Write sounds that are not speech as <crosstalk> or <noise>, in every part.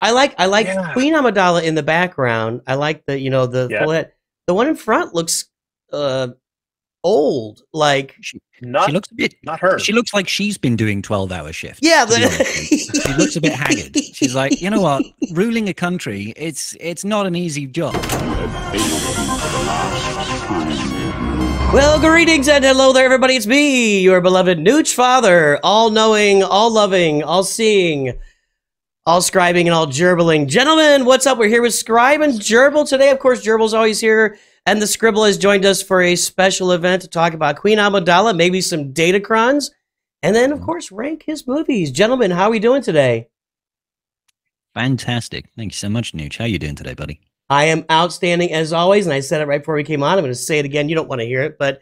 I like I like Yeah. Queen Amidala in the background. I like the you know the Yeah. The one in front looks uh old. Like She, Not she looks a bit. not her. She looks like she's been doing twelve-hour shifts. yeah, to be the, honest with you. she looks a bit haggard. She's like, you know what? Ruling a country, it's it's not an easy job. Well, greetings and hello there, everybody. It's me, your beloved Nooch Father, all knowing, all loving, all seeing, all scribing, and all gerbling. Gentlemen, what's up? We're here with Scrybe and Gerbil today. Of course, Gerbil's always here, and the Scribble has joined us for a special event to talk about Queen Amidala, maybe some Datacrons, and then, of course, rank his movies. Gentlemen, how are we doing today? Fantastic. Thank you so much, Nooch. How are you doing today, buddy? I am outstanding as always, and I said it right before we came on. I'm going to say it again. You don't want to hear it, but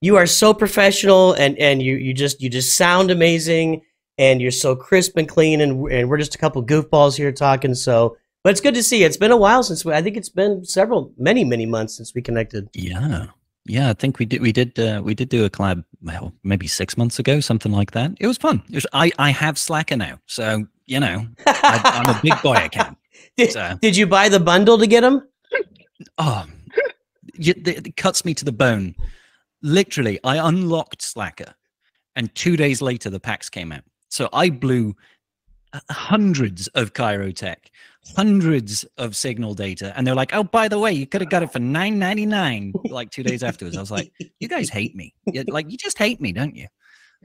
you are so professional, and and you you just you just sound amazing, and you're so crisp and clean, and and we're just a couple goofballs here talking. So, but it's good to see you. It's been a while since we. I think it's been several, many, many months since we connected. Yeah. Yeah, I think we did. We did. Uh, we did do a collab. Well, maybe six months ago, something like that. It was fun. It was, I I have Slacker now, so you know I, I'm a big boy account. <laughs> did, So did you buy the bundle to get them? oh, it, it cuts me to the bone. Literally, I unlocked Slacker, and two days later the packs came out. So I blew uh, hundreds of Kyrotech, hundreds of Signal data, and they're like, "Oh, by the way, you could have got it for nine ninety nine. Like two days afterwards, I was like, "You guys hate me. You, like you just hate me, don't you?"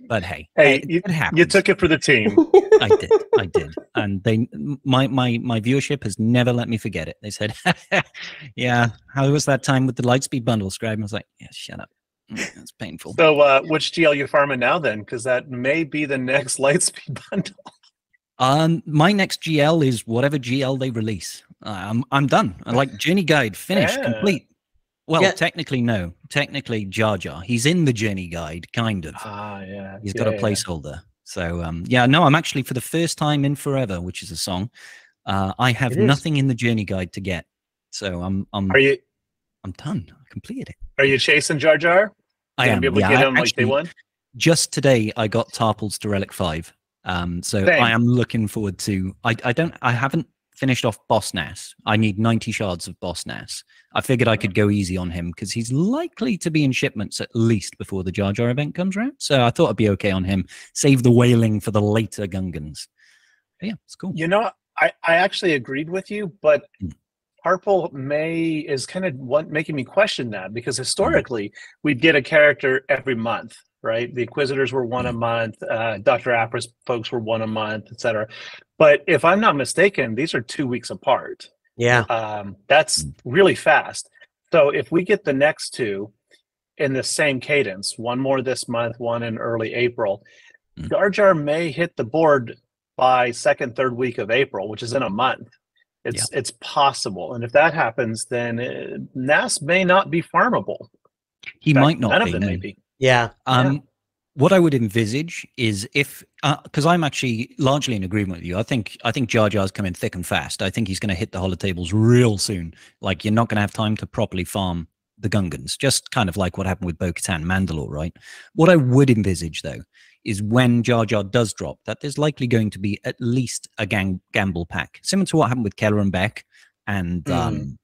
But hey, Hey, it, you- it happens. you took it for the team. I did. I did. And they my my my viewership has never let me forget it. They said, <laughs> "Yeah, how was that time with the Lightspeed bundle Scrybe?" I was like, "Yeah, shut up. That's painful." so, uh, which GL you farming now then? Because that may be the next <laughs> Lightspeed bundle. Um, my next GL is whatever GL they release. Uh, I'm I'm done. I like Journey Guide finished, Yeah. complete. Well, Yeah. technically no. Technically Jar Jar. He's in the Journey Guide, kind of. Ah, yeah. He's yeah, got a yeah. placeholder. So um, yeah, no, I'm actually for the first time in forever, which is a song. Uh, I have nothing in the Journey Guide to get. So I'm I'm Are you I'm done. I completed it. Are you chasing Jar Jar? I Gonna am. be able to yeah, get I him like actually- day one. Just today, I got Tarpals to Relic Five. Um, so Same. I am looking forward to. I I don't. I haven't finished off Boss Nass. I need 90 shards of Boss Nass. I figured I could go easy on him because he's likely to be in shipments at least before the Jar Jar event comes around. So I thought I'd be okay on him. Save the wailing for the later Gungans. But yeah, it's cool. You know, I, I actually agreed with you, but Harple May is kind of what making me question that because Mm. historically we'd get a character every month, right? The Inquisitors were one a Mm. month, uh, Doctor Aphra's folks were one a month, etc. But if I'm not mistaken, these are two weeks apart. Yeah, Um, that's Mm. really fast. So if we get the next two in the same cadence, one more this month, one in early April, Mm. Jar Jar may hit the board by second, third week of April, which is in a month. It's it's possible, and if that happens, then uh, Nass may not be farmable. He fact, might not None be. of them no. may be. yeah. Um, What I would envisage is if, because I'm actually largely in agreement with you. I think I think Jar Jar's coming thick and fast. I think he's going to hit the holotables real soon. Like you're not going to have time to properly farm the Gungans. Just kind of like what happened with Bo-Katan, Mandalore, right? What I would envisage though is when Jar Jar does drop, that there's likely going to be at least a gang gamble pack, similar to what happened with Kelleran Beck and Mm. um,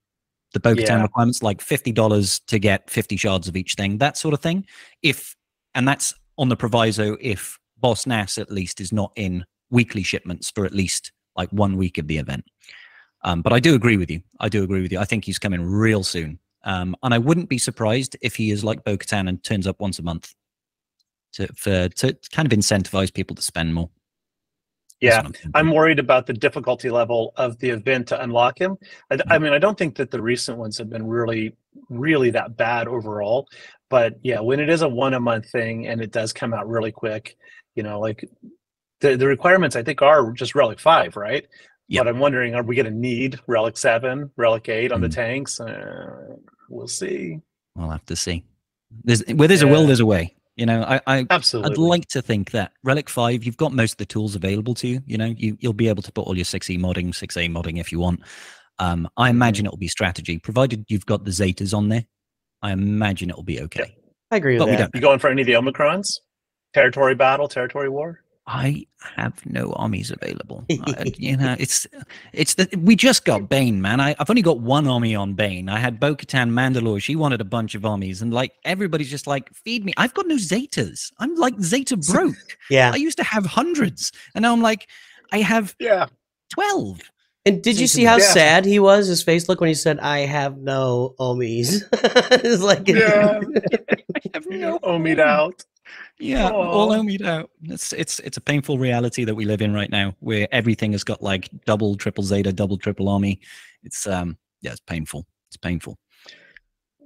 the Bo-Katan Yeah. requirements, like fifty dollars to get fifty shards of each thing, that sort of thing. If and that's on the proviso if Boss Nass at least is not in weekly shipments for at least like one week of the event. Um, but I do agree with you. I do agree with you. I think he's coming real soon. Um, and I wouldn't be surprised if he is like Bo Katan and turns up once a month to for to kind of incentivize people to spend more. Yeah, I'm. I'm worried about the difficulty level of the event to unlock him. I, I mean, I don't think that the recent ones have been really, really that bad overall. But yeah, when it is a one a month thing and it does come out really quick, you know, like the, the requirements I think are just Relic 5, right? Yep. But I'm wondering, are we going to need Relic 7, Relic 8 on the Mm. tanks? Uh, we'll see. We'll have to see. There's where there's a will, there's a way. You know, I, I Absolutely. I'd like to think that Relic Five, you've got most of the tools available to you. You know, you you'll be able to put all your six E modding, six A modding if you want. Um, I Mm-hmm. imagine it'll be strategy, provided you've got the Zetas on there. I imagine it'll be okay. I agree with But we don't. you going for any of the Omicrons? Territory battle, territory war? I have no omis available. <laughs> I, you know, it's it's the we just got Bane, man. I, I've only got one omi on Bane. I had Bo-Katan Mandalore. She wanted a bunch of omis, and like everybody's just like, feed me. I've got no Zetas. I'm like Zeta <laughs> broke. Yeah. I used to have hundreds, and now I'm like, I have Yeah. twelve. And did you see how Yeah. sad he was? His face looked when he said, "I have no omis." <laughs> it's like, Yeah. I have no Omied out. Yeah, all Aw. omied out. It's it's it's a painful reality that we live in right now, where everything has got like double, triple zeta, double, triple omi. It's um yeah, it's painful. It's painful.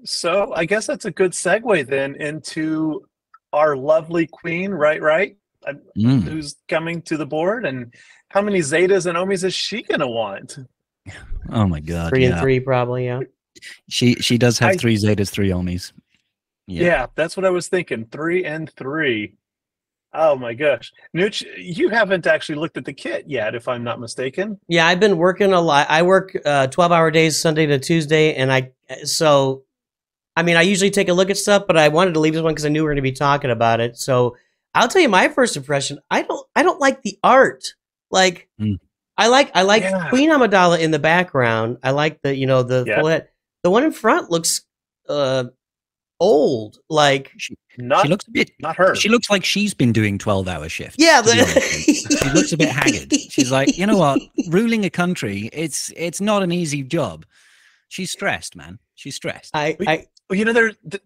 So I guess that's a good segue then into our lovely queen, right? Right? Mm. Who's coming to the board, and how many zetas and omis is she gonna want? Oh my god. three yeah. and three, probably. Yeah. She she does have I- three zetas, three omis. Yeah. Yeah. that's what I was thinking. Three and three. Oh my gosh, Nooch, you haven't actually looked at the kit yet, if I'm not mistaken. Yeah, I've been working a lot. I work uh, twelve hour days, Sunday to Tuesday, and I so, I mean, I usually take a look at stuff, but I wanted to leave this one because I knew we were going to be talking about it. So I'll tell you my first impression. I don't, I don't like the art. Like, Mm. I like, I like Yeah. Queen Amidala in the background. I like the, you know, the Yeah. The one in front looks uh old. Like, Not, she looks a bit not her. she looks like she's been doing 12 hour shifts. yeah, the, honest with you. she looks a bit haggard. She's like, you know what? <laughs> Ruling a country, it's it's not an easy job. She's stressed, man. She's stressed. I, I, you know, there, th-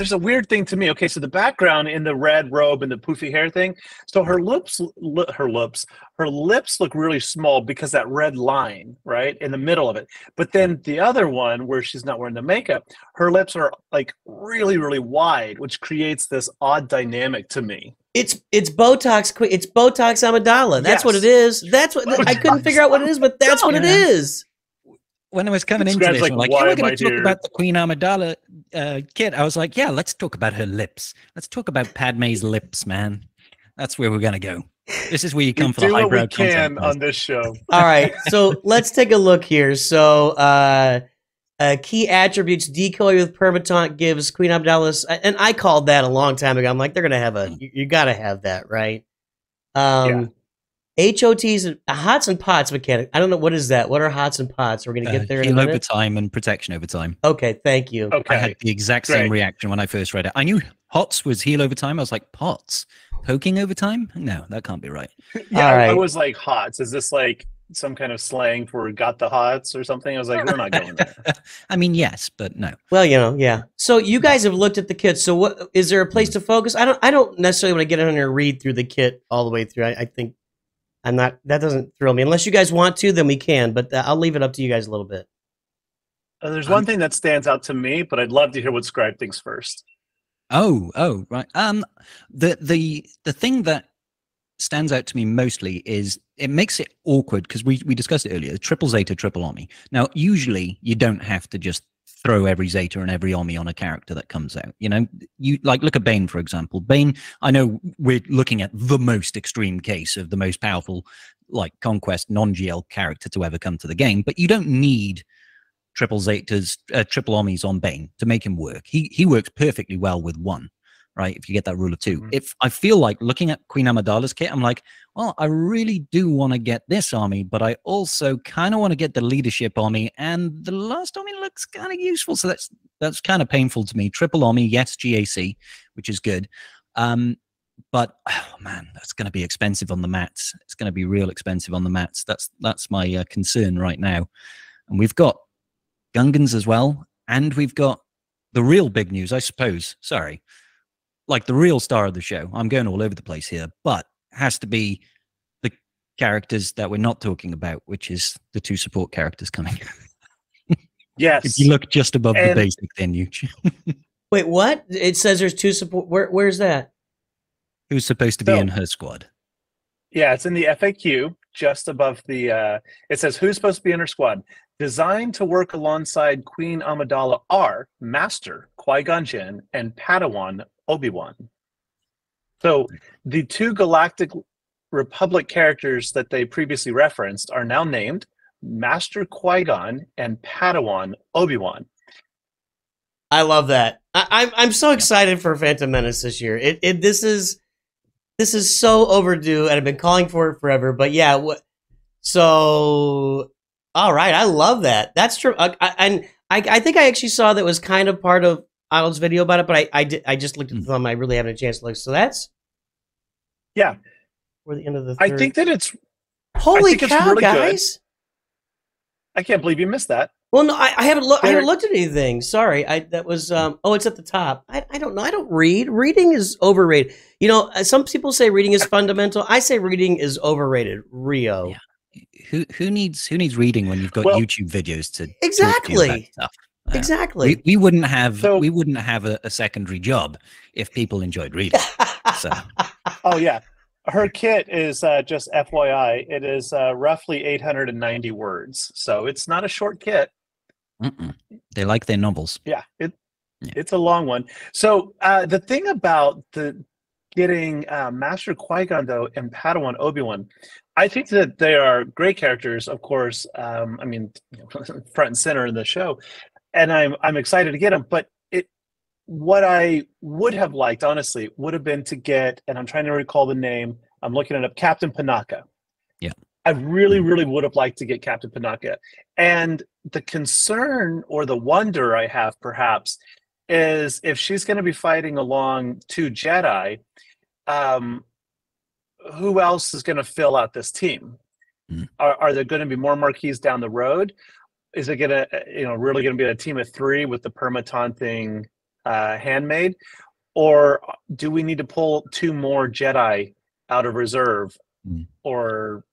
there's a weird thing to me. Okay, so the background in the red robe and the poofy hair thing. So her lips, li- her lips, her lips look really small because that red line, right, in the middle of it. But then the other one, where she's not wearing the makeup, her lips are like really, really wide, which creates this odd dynamic to me. It's it's Botox. It's Botox Amidala. That's what it is. That's what I couldn't figure out what it is, but that's what it is. When I was coming into this, like, like, yeah, we're going to talk here? about the Queen Amidala uh, kid. I was like, yeah, let's talk about her lips. Let's talk about Padme's lips, man. That's where we're going to go. This is where you come We for the do what highbrow we can content. on this show. <laughs> All right, so <laughs> let's take a look here. So, uh, uh, key attributes: decoy with permataunt gives Queen Amidala, and I called that a long time ago. I'm like, they're gonna have a, you, you gotta have that, right? Um, HOTs, and- hots and pots mechanic. I don't know what is that. What are hots and pots? We're gonna Uh, get there in a heal over time and protection over time. Okay, thank you. Okay. I had the exact same Great. reaction when I first read it. I knew HOTS was heal over time. I was like, POTS? Poking over time? No, that can't be right. <laughs> Yeah, All I- I was like, hots. Is this like some kind of slang for got the hots or something? I was like, we're not going there. <laughs> I mean, yes, but no. Well, you know, yeah. So you guys have looked at the kit. So what is there a place to focus? I don't. I don't necessarily want to get in here and read through the kit all the way through. I, I think I'm not. That doesn't thrill me. Unless you guys want to, then we can. But uh, I'll leave it up to you guys a little bit. Uh, there's one thing that stands out to me, but I'd love to hear what Scrybe thinks first. Oh, oh, right. Um, the the the thing that stands out to me mostly is it makes it awkward because we we discussed it earlier. Triple Zeta, triple Omi. Now, usually you don't have to just throw every Zeta and every Omi on a character that comes out. You know, you like look at Bane for example. Bane, I know we're looking at the most extreme case of the most powerful like conquest non-GL character to ever come to the game, but you don't need triple zetas, uh, triple omis on Bane to make him work. He he works perfectly well with one, right? If you get that rule of 2 Mhm. If I feel like looking at Queen Amidala's kit, I'm like, well, I really do want to get this omi, but I also kind of want to get the leadership omi, and the last omi looks kind of useful. So that's that's kind of painful to me. Triple omi, yes, GAC, which is good. Um, but <sighs> oh man, that's going to be expensive on the mats. It's going to be real expensive on the mats. That's that's my uh, concern right now. And we've got Gungans as well, and we've got the real big news, I suppose. Sorry, like the real star of the show. I'm going all over the place here, but has to be the characters that we're not talking about, which is the two support characters coming. Yes. <laughs> if you look just above the basic, then you <laughs> Wait, what? It says there's two support. Where? Where's that? who's supposed to be So- in her squad. Yeah, it's in the FAQ just above the. Uh, it says who's supposed to be in her squad. Designed to work alongside Queen Amidala are Master Qui Gon Jinn and Padawan Obi Wan. So the two Galactic Republic characters that they previously referenced are now named Master Qui Gon and Padawan Obi Wan. I love that. I, I'm I'm so excited for Phantom Menace this year. It it this is this is so overdue, and I've been calling for it forever. But yeah? So, all right, I love that. That's true. I, and I, I think I actually saw that was kind of part of Island's video about it, but I, I did, I just looked at the thumb. I really haven't a chance to look. So that's Yeah, we're the end of the. I think that it's. Holy think it's cow, really good. guys! I can't believe you missed that. Well, no, I, I haven't looked. I haven't looked at anything. Sorry, I that was. Um, oh, it's at the top. I, I don't know. I don't read. Reading is overrated. You know, uh, some people say reading is fundamental. I say reading is overrated. Rio. Yeah. Who who needs who needs reading when you've got Well- YouTube videos to exactly to you about Exactly. Uh, We, we wouldn't have So- we wouldn't have a, a secondary job if people enjoyed reading. So <laughs> Oh yeah, her kit is uh, just FYI. It is uh, roughly 890 words, so it's not a short kit. mm-mm. they like their novels. Yeah, it Yeah. it's a long one. So uh, the thing about the getting uh, Master Qui Gon though and Padawan Obi Wan, I think that they are great characters. Of course, um, I mean <laughs> front and center in the show, and I'm I'm excited to get them. But it what I would have liked honestly would have been to get, and I'm trying to recall the name. I'm looking it up. Captain Panaka. Yeah. I really, Mhm. really would have liked to get Captain Panaka. And the concern or the wonder I have perhaps is if she's going to be fighting along two Jedi, um, who else is going to fill out this team? Mm. Are, are there going to be more marquees down the road? Is it going to, you know, really going to be a team of three with the permataunting uh, handmaid? Or do we need to pull two more Jedi out of reserve? Mm. Or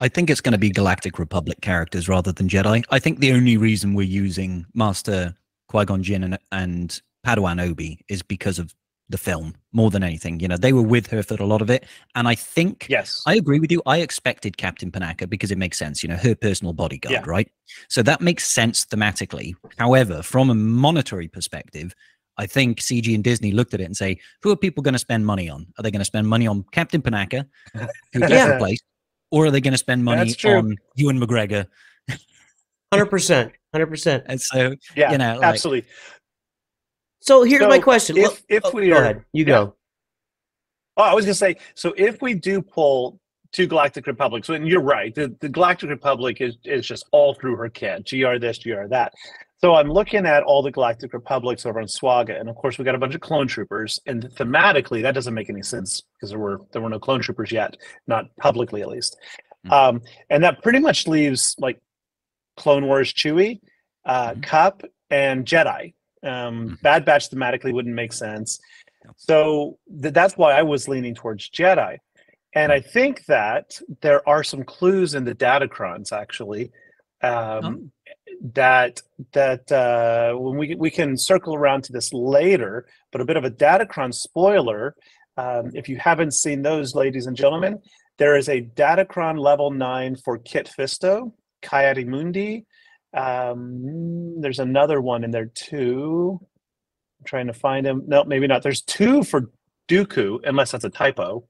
I think it's going to be Galactic Republic characters rather than Jedi. I think the only reason we're using Master Qui Gon Jinn and, and Padawan Obi is because of the film more than anything. You know, they were with her for a lot of it, and I think yes, I agree with you. I expected Captain Panaka because it makes sense. You know, her personal bodyguard, Yeah. right? So that makes sense thematically. However, from a monetary perspective, I think CG and Disney looked at it and say, who are people going to spend money on? Are they going to spend money on Captain Panaka, who gets <laughs> Yeah. replaced, or are they going to spend money That's true. on Ewan McGregor? Hundred percent. Hundred percent. And so, yeah, you know, like- absolutely. So here's my question. if- if oh, we go are- ahead, you yeah. go. Oh, I was gonna say, so if we do pull two Galactic Republics, and you're right, the, the Galactic Republic is, is just all through her kit, GR this, GR that. So I'm looking at all the Galactic Republics over on Swaga, and of course we got a bunch of clone troopers, and thematically that doesn't make any sense because there were there were no clone troopers yet, not publicly at least. Hmm. Um, and that pretty much leaves like Clone Wars Chewie, uh, Mhm. Cup, and Jedi. Um, Mhm. Bad Batch thematically wouldn't make sense. So th- that's why I was leaning towards Jedi. And I think that there are some clues in the datacrons actually um, that that uh, when we we can circle around to this later, but a bit of a datacron spoiler. Um, if you haven't seen those, ladies and gentlemen, there is a datacron level nine for Kit Fisto, Ki-Adi-Mundi. Um, there's another one in there too. I'm trying to find him. No, maybe not. There's two for Dooku, unless that's a typo.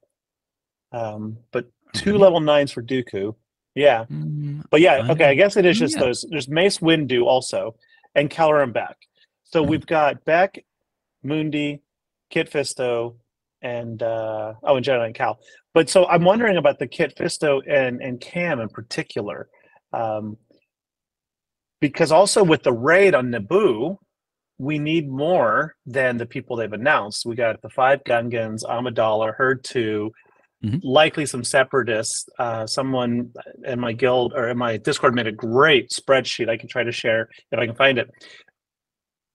Um, but two Really? level nines for Dooku. Yeah, mm, but yeah, okay. I guess it is oh, just yeah. those. There's Mace Windu also, and Kelleran Beck. So Mhm. we've got Beck, Mundi, Kit Fisto, and uh, oh, and Jedi and Cal. But so I'm wondering about the Kit Fisto and and Cam in particular, um, because also with the raid on Naboo, we need more than the people they've announced. We got the five Gungans, Amidala, Herd Two, Mhm. likely some separatists. Uh, someone in my guild or in my Discord made a great spreadsheet. I can try to share if I can find it.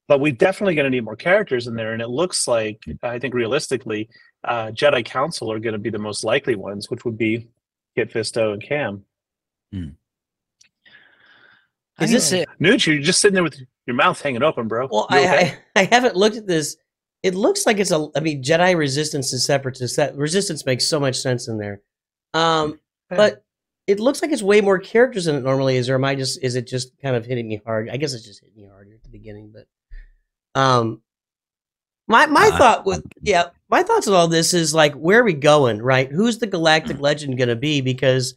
But we're definitely going to need more characters in there, and it looks like I think realistically, uh, Jedi Council are going to be the most likely ones, which would be Kit Fisto and Cam. Is this it? Nooch, you're just sitting there with your mouth hanging open, bro. Well, You I, okay? I I haven't looked at this. It looks like it's a. I mean, Jedi Resistance and Separatist. That Resistance makes so much sense in there. Um, Yeah. but it looks like it's way more characters than it normally is. Or am I just? Is it just kind of hitting me hard? I guess it's just hitting me harder at the beginning. But um, my my Uh, thought with yeah, my thoughts on all this is like, where are we going? Right? Who's the Galactic. <clears throat> Legend going to be? Because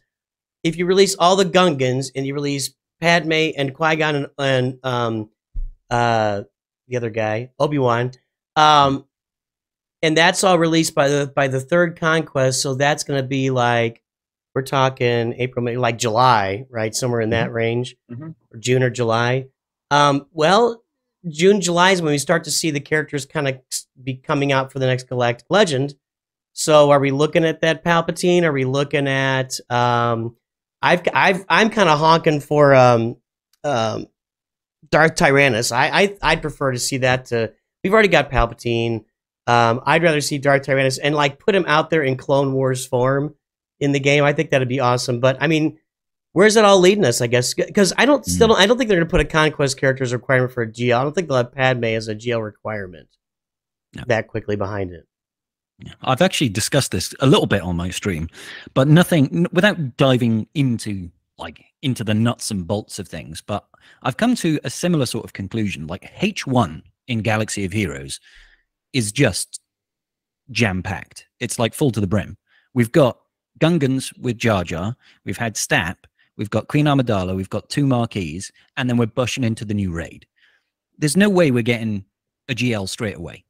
if you release all the Gungans and you release Padme and Qui Gon and, and um, uh, the other guy Obi Wan, um, and that's all released by the by the third conquest. So that's going to be like we're talking April, May, like July, right? Somewhere in that range, Mhm. or June or July. Um, well, June, July is when we start to see the characters kind of be coming out for the next Galactic Legend. So, are we looking at that Palpatine? Are we looking at? Um, I've, I've, I'm kind of honking for um, um, Darth Tyrannus. I, I, I'd prefer to see that. To we've already got Palpatine. Um, I'd rather see Darth Tyrannus and like put him out there in Clone Wars form in the game. I think that'd be awesome. But I mean, where's it all leading us? I guess because I don't still don't, I don't think they're gonna put a conquest characters requirement for a GL. I don't think they'll have Padme as a GL requirement No. that quickly behind it. I've actually discussed this a little bit on my stream, but nothing without diving into like into the nuts and bolts of things. But I've come to a similar sort of conclusion. Like H1 in Galaxy of Heroes is just jam packed. It's like full to the brim. We've got Gungans with Jar Jar. We've had Stap. We've got Queen Amidala. We've got two marquees, and then we're bushing into the new raid. There's no way we're getting a GL straight away.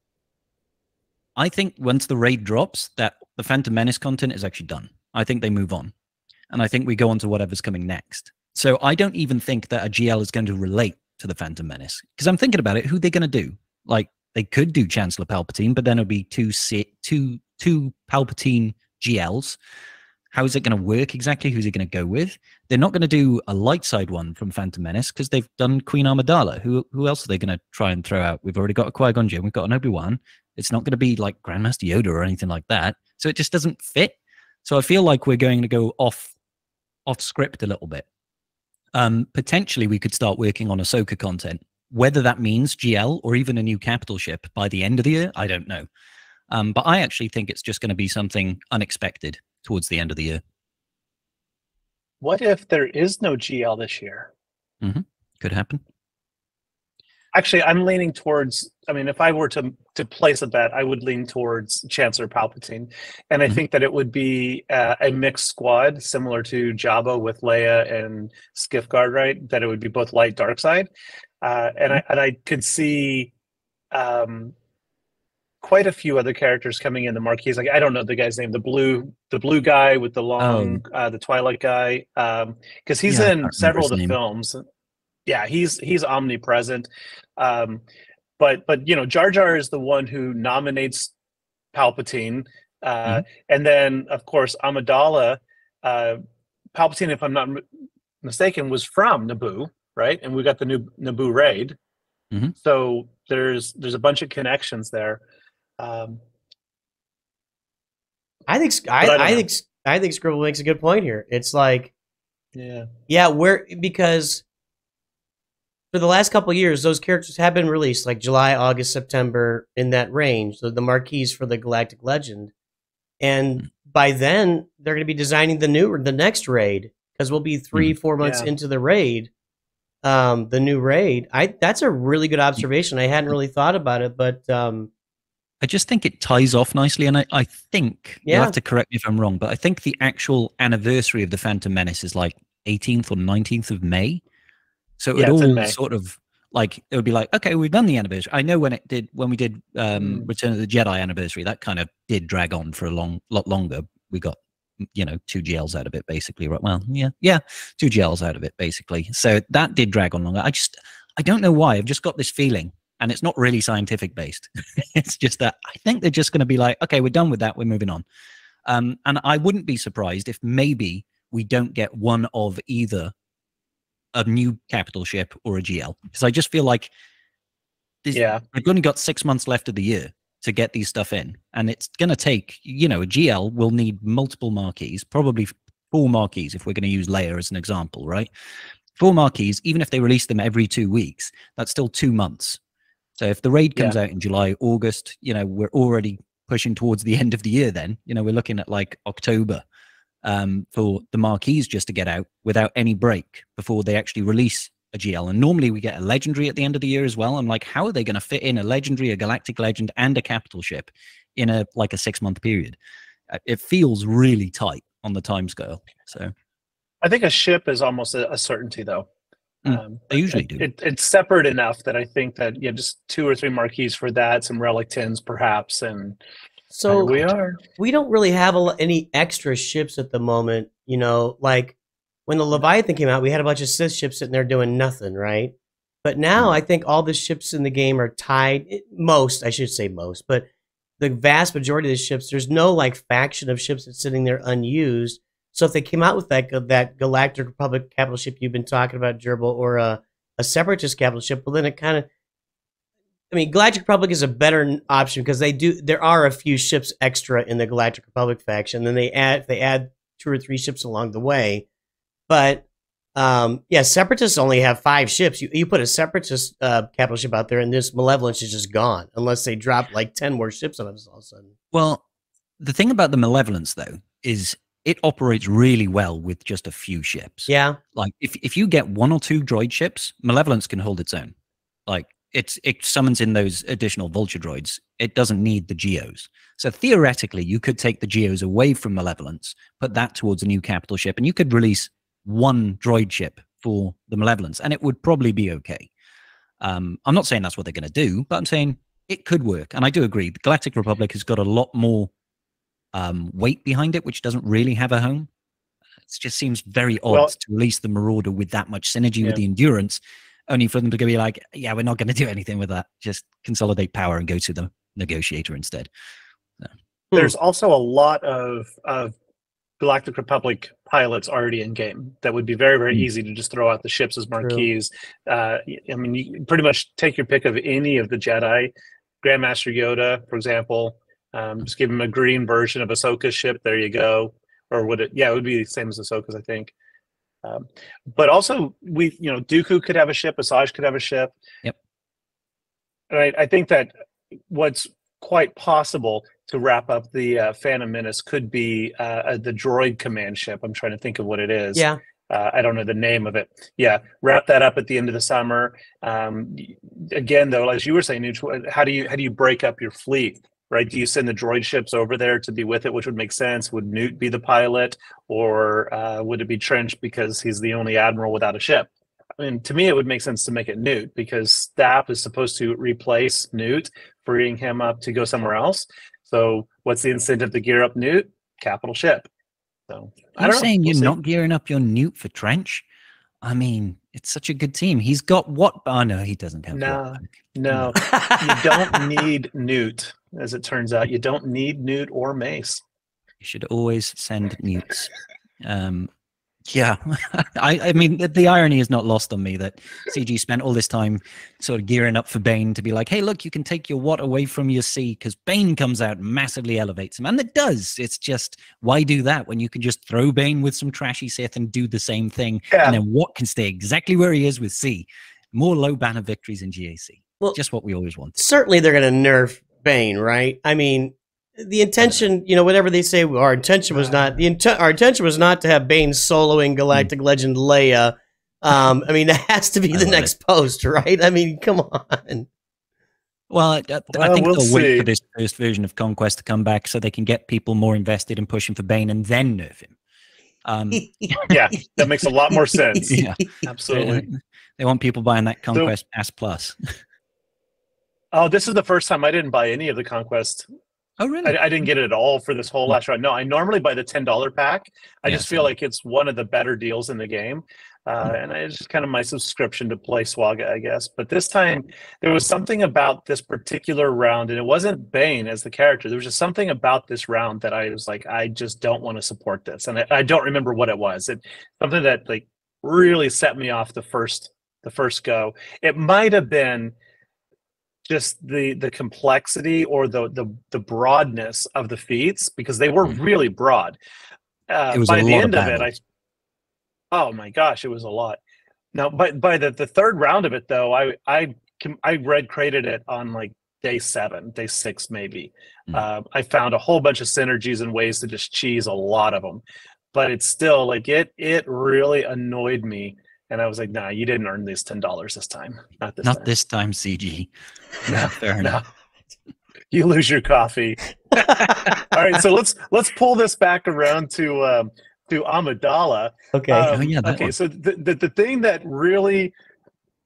I think once the raid drops, that the Phantom Menace content is actually done. I think they move on, and I think we go on to whatever's coming next. So I don't even think that a GL is going to relate to the Phantom Menace because I'm thinking about it. Who are they going to do? Like they could do Chancellor Palpatine, but then it'll be two two two Palpatine GLs. How is it going to work exactly? Who's it going to go with? They're not going to do a light side one from Phantom Menace because they've done Queen Amidala. Who who else are they going to try and throw out? We've already got a Qui Gon Jinn. We've got an Obi Wan. It's not going to be like Grandmaster Yoda or anything like that. So it just doesn't fit. So I feel like we're going to go off off script a little bit. Um, potentially, we could start working on Ahsoka content. Whether that means GL or even a new capital ship by the end of the year, I don't know. Um, but I actually think it's just going to be something unexpected towards the end of the year. What if there is no GL this year? Mm-hmm. Could happen. Actually, I'm leaning towards. I mean, if I were to to place a bet, I would lean towards Chancellor Palpatine, and I Mhm. think that it would be uh, a mixed squad, similar to Jabba with Leia and Skiff Guard, right? That it would be both light dark side, uh, and I and I could see um, quite a few other characters coming in the marquees. Like I don't know the guy's name, the blue the blue guy with the long uh, the Twi'lek guy, because he's Yeah, in several of the name. films. Yeah, he's he's omnipresent. Um, but but you know, Jar Jar is the one who nominates Palpatine, uh, and then of course Amidala. Uh, Palpatine, if I'm not mistaken, was from Naboo, right? And we got the new Naboo raid. Mhm. So there's there's a bunch of connections there. Um, I think I I, I think I think Scribble makes a good point here. It's like yeah, Yeah, where because for the last couple of years, those characters have been released, like July, August, September, in that range. So the marquees for the Galactic Legend, and by then they're going to be designing the new, the next raid because we'll be 3 four months Yeah. into the raid. Um, the new raid. I that's a really good observation. I hadn't really thought about it, but um, I just think it ties off nicely, and I, I think you'll Yeah. have to correct me if I'm wrong, but I think the actual anniversary of the Phantom Menace is like 18th or 19th of May. So it Yeah, would all sort of like it would be like, okay, we've done the anniversary. I know when it did when we did um, Mm. Return of the Jedi anniversary, that kind of did drag on for a long lot longer. We got you know two GLs out of it basically, right? Well, yeah, yeah, two GLs out of it basically. So that did drag on longer. I just I don't know why. I've just got this feeling, and it's not really scientific based. <laughs> it's just that I think they're just going to be like, okay, we're done with that. We're moving on. Um, and I wouldn't be surprised if maybe we don't get one of either a new capital ship or a GL because I just feel like this, yeah, we've only got six months left of the year to get these stuff in, and it's going to take you know a GL will need multiple marquees, probably four marquees if we're going to use Leia as an example, right? Four marquees, even if they release them every two weeks, that's still two months. So if the raid comes out in July, August, you know, we're already pushing towards the <laughs> end of the year. Then you know we're looking at like October um, for the marquees just to get out without any break before they actually release a GL. And normally we get a legendary at the end of the year as well. I'm like, how are they going to fit in a legendary, a galactic legend, and a capital ship in a like a six month period? Uh, It feels really tight on the timescale. So I think a ship is almost a, a certainty, though. Mm, Um, they usually it, do. It, it's separate enough that I think that yeah, just two or three marquees for that, some relic tins perhaps, and So Here we are. we don't really have a, any extra ships at the moment. You know, like when the Leviathan came out, we had a bunch of Sith ships sitting there doing nothing, right? But now mm-hmm. I think all the ships in the game are tied. Eh, most, I should say most, but the vast majority of the ships, there's no like faction of ships that's sitting there unused. So if they came out with that that Galactic Republic capital ship you've been talking about, Gerbil, or a, a Separatist capital ship, well then it kind of I mean, Galactic Republic is a better option because they do. There are a few ships extra in the Galactic Republic faction. Then they add they add two or three ships along the way, but um, yeah, Separatists only have five ships. You you put a Separatist uh, capital ship out there, and this Malevolence is just gone unless they drop like ten more ships on us all of a sudden. Well, the thing about the malevolence though is it operates really well with just a few ships. Yeah, Like if if you get one or two droid ships, malevolence can hold its own. Like it's it summons in those additional vulture droids. It doesn't need the geos. So theoretically, you could take the geos away from malevolence, put that towards a new capital ship, and you could release one droid ship for the malevolence, and it would probably be okay. Um, I'm not saying that's what they're going to do, but I'm saying it could work. And I do agree. The Galactic Republic has got a lot more um, weight behind it, which doesn't really have a home. It just seems very odd Well- to release the Marauder with that much synergy Yeah. with the endurance, only for them to be like, yeah, we're not going to do anything with that. Just consolidate power and go to the negotiator instead. There's also a lot of of Galactic Republic pilots already in game that would be very very Hmm. easy to just throw out the ships as marquees. Uh, y- I mean, you pretty much take your pick of any of the Jedi. Grandmaster Yoda, for example, um, just give him a green version of Ahsoka's ship. There you go. Or would it? Yeah, it would be the same as Ahsoka's, I think. Um, but also, we you know Dooku could have a ship. Asajj could have a ship. Yep. And I, think that what's quite possible to wrap up the uh, Phantom Menace could be uh, uh, the droid command ship. I'm trying to think of what it is. yeah. Uh, I don't know the name of it. Yeah, wrap that up at the end of the summer. Um, again, though, as you were saying, how do you how do you break up your fleet? Right? Do you send the droid ships over there to be with it, which would make sense? Would Nute be the pilot, or uh, would it be Trench because he's the only admiral without a ship? I mean, to me, it would make sense to make it Nute because Stap is supposed to replace Nute, freeing him up to go somewhere else. So, what's the incentive to gear up Nute? Capital ship. So, I'm saying We'll you're see. not gearing up your Nute for Trench. I mean, it's such a good team. He's got what? Oh no, he doesn't have. No. what- No, you <laughs> don't need Nute, as it turns out. You don't need Nute or Mace. You should always send <laughs> newts. Um, yeah, <laughs> I, I mean, the, the irony is not lost on me that CG spent all this time sort of gearing up for Bane to be like, hey, look, you can take your what away from your C because Bane comes out and massively elevates him. And it does. It's just, why do that when you can just throw Bane with some trashy Sith and do the same thing? Yeah. And then what can stay exactly where he is with C? More low banner victories in GAC. Well- just what we always want. certainly they're going to nerf Bane, right? I mean, the intention, you know, whatever they say, our intention was not the inten- our intention was not to have Bane soloing Galactic Legend Leia. Um, I mean, <laughs> that has to be I the love next post, right? I mean, come on. Well, I, I- I Well, think we'll they'll wait for this first version of Conquest to come back so they can get people more invested in pushing for Bane and then nerf him. Um, <laughs> Yeah, that makes a lot more sense. <laughs> yeah, Absolutely. they, they want people buying that Conquest Pass Plus. Oh, this is the first time I didn't buy any of the Conquest. Oh, really? I, I didn't get it at all for this whole last round. No, I normally buy the ten dollar pack. I Yeah, just feel like it's one of the better deals in the game, uh, and it's just kind of my subscription to play Swaga, I guess. But this time, there was something about this particular round, and it wasn't Bane as the character. There was just something about this round that I was like, I just don't want to support this, and I, I don't remember what it was. It something that like really set me off the first the first go. It might have been just the the complexity or the the the broadness of the feats because they were Mhm. really broad. Uh, It was by a the lot of end of, it, I oh my gosh, it was a lot. Now, by by the the third round of it though, I I I red created it on like day seven, day six maybe. Mm. Uh, I found a whole bunch of synergies and ways to just cheese a lot of them, but it's still like it it really annoyed me. And I was like, nah, you didn't earn these ten dollars this time. Not this Not time. this time, CG. Yeah, <laughs> fair No. You lose your coffee. <laughs> All right, so let's let's pull this back around to um, to Amidala. okay. Um, Oh, yeah, that okay, one. so the, the the thing that really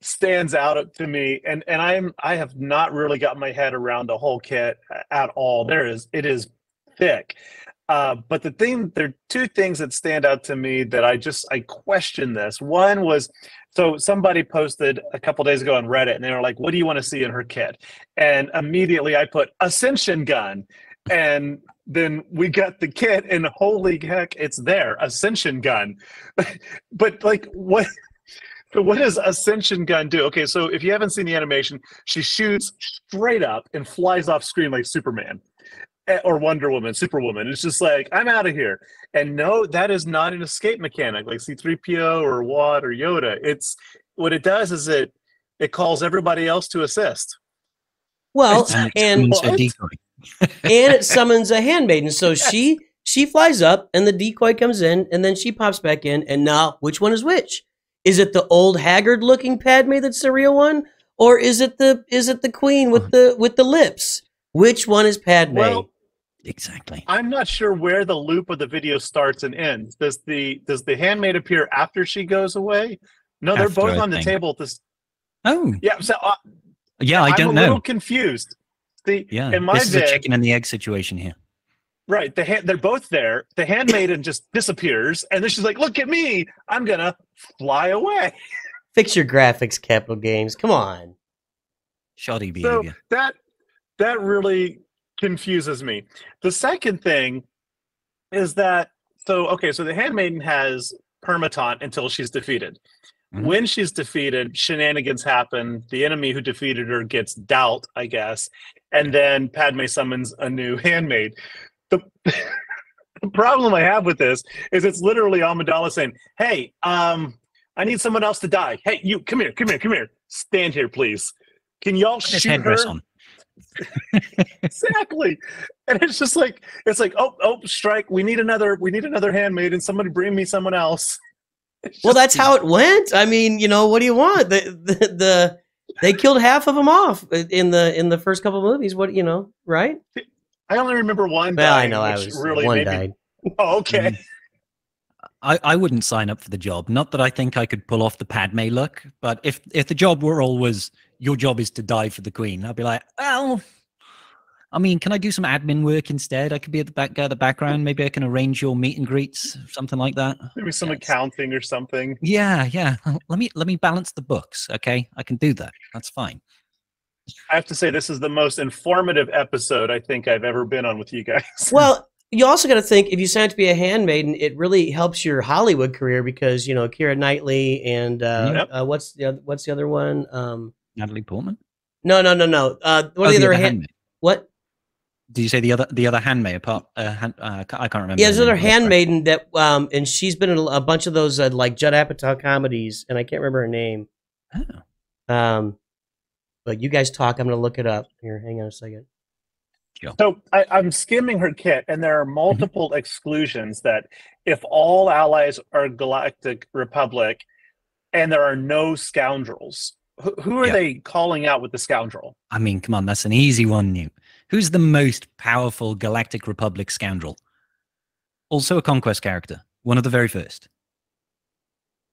stands out to me, and and I'm I have not really got my head around the whole kit at all. There is it is thick. Uh, but the thing, there are two things that stand out to me that I just I question this. One was so somebody posted a couple days ago on Reddit, and they were like, "What do you want to see in her kit?" And immediately I put Ascension gun, and then we got the kit, and holy heck, it's there, Ascension gun. <laughs> but like, what? So what does Ascension Gun do? Okay, so if you haven't seen the animation, she shoots straight up and flies off screen like Superman. Eh, or Wonder Woman, Superwoman. It's just like I'm out of here. And no, that is not an escape mechanic like C3PO or Wat or Yoda. It's what it does is it it calls everybody else to assist. Well, And, and it's a decoy. <laughs> and it summons a handmaiden. So she she flies up, and the decoy comes in, and then she pops back in. And now, which one is which? Is it the old haggard looking Padme that's the real one, or is it the is it the queen with the with the lips? Which one is Padme? Well, Exactly. I'm not sure where the loop of the video starts and ends. Does the does the handmaid appear after she goes away? No, they're After, both on the think. table. at This Oh, yeah. So uh, yeah, I don't I'm a know. little confused. The Yeah, in my this is a chicken and the egg situation here. Right. The hand, they're both there. The handmaiden just disappears, and then she's like, "Look at me! I'm gonna fly away." <laughs> Fix your graphics, Capital Games. Come on. Shoddy behavior. So behavior. that that really confuses me. The second thing is that so okay, so the handmaiden has permataunt until she's defeated. Mhm. When she's defeated, shenanigans happen. The enemy who defeated her gets doubt, I guess, and then Padme summons a new <laughs> handmaid. The, <laughs> the problem I have with this is it's literally Amidala saying, "Hey, um, I need someone else to die. Hey, you come here, come here, come here. Stand here, please. Can y'all Put shoot her?" on. <laughs> exactly and it's just like it's like oh oh strike we need another we need another handmaid and somebody bring me someone else <laughs> It's Well, just- that's how it went. I mean, you know, what do you want? The the, the they killed half of them off in the in the first couple movies. What you know, right? i only remember one Well, I know I was really one made me- died. <laughs> oh, okay Mm. I, I wouldn't sign up for the job. Not that I think I could pull off the Padme look, but if if the job were was your job is to die for the Queen, I'd be like, well, I mean, can I do some admin work instead? I could be at the back guy, the background. Maybe I can arrange your meet and greets, something like that. maybe some Yeah, it's- accounting or something Yeah, yeah. Let me let me balance the books. Okay, I can do that. That's fine. i have to say this is the most informative episode i think i've ever been on with you guys <laughs> Well, you also got to think if you sign up to be a handmaiden, it really helps your Hollywood career because you know Keira Knightley and uh, Yep. uh, what's the oth- what's the other one? Um, Natalie Portman. no, no, no, no. Uh, what Oh, are the, other hand? What? Did you say the other the other handmaid? Apart, uh, hand, uh, I can't remember. Yeah, her there's another name, but that's right. handmaiden that um, and she's been in a, a bunch of those uh, like Judd Apatow comedies, and I can't remember her name. Oh. Um, but you guys talk. I'm gonna look it up here. Hang on a second. So I, I'm skimming her kit, and there are Mm-hmm. multiple exclusions that if all allies are Galactic Republic and there are no scoundrels, who, are Yeah. they calling out with the scoundrel? I mean, come on, that's an easy one, Newt. Who's the most powerful Galactic Republic scoundrel? Also a conquest character, one of the very first.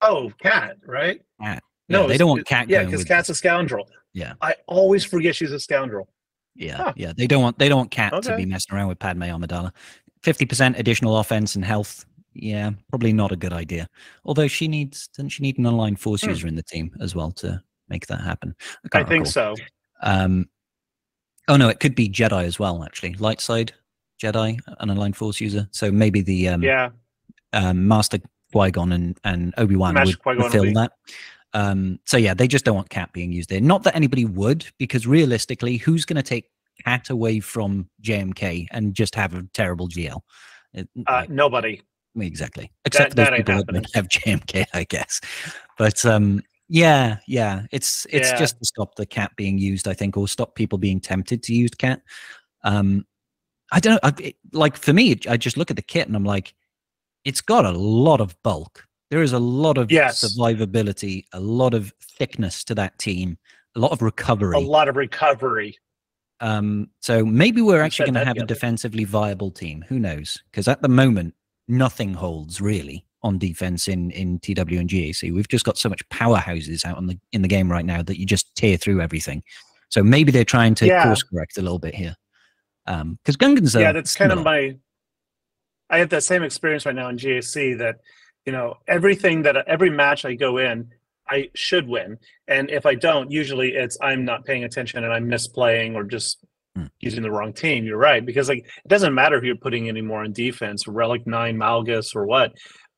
Oh, Cat, right? Cat. No, Yeah, they don't want Cat Yeah, because Cat's a scoundrel. Yeah. I always forget she's a scoundrel. Yeah, Huh. yeah. They don't want they don't want Cat to be messing around with Padme Amidala. Fifty percent additional offense and health. Yeah, probably not a good idea. Although she needs doesn't she need an aligned force Hmm. user in the team as well to make that happen? I can't think so. Um, oh no, it could be Jedi as well. Actually, light side Jedi, an aligned force user. So maybe the um, Yeah. um, Master Qui Gon and, and Obi Wan would fulfill be- that. Um, so yeah, they just don't want Cat being used there. Not that anybody would, because realistically, who's going to take Cat away from JMK and just have a terrible GL? It- Uh, like, nobody. exactly. Except that ain't people that don't have JMK, I guess. But um, yeah, yeah, it's it's Yeah. just to stop the Cat being used, I think, or stop people being tempted to use Cat. Um, I don't know. I, it, like for me, I just look at the kit and I'm like, it's got a lot of bulk. There is a lot of Yes. survivability, a lot of thickness to that team, a lot of recovery. A lot of recovery. Um, so maybe we're You actually going to have a defensively viable team. Who knows? Because at the moment, nothing holds really on defense in in TW and GAC. We've just got so much powerhouses out on the in the game right now that you just tear through everything. So maybe they're trying to Yeah. course correct a little bit here. Um, because Gungans are yeah, that's kind of my. I have that same experience right now in GAC that, you know, everything that every match I go in, I should win, and if I don't, usually it's I'm not paying attention and I'm misplaying or just Hmm. using the wrong team. You're right because like it doesn't matter if you're putting any more on defense, Relic Nine, Malgus, or what.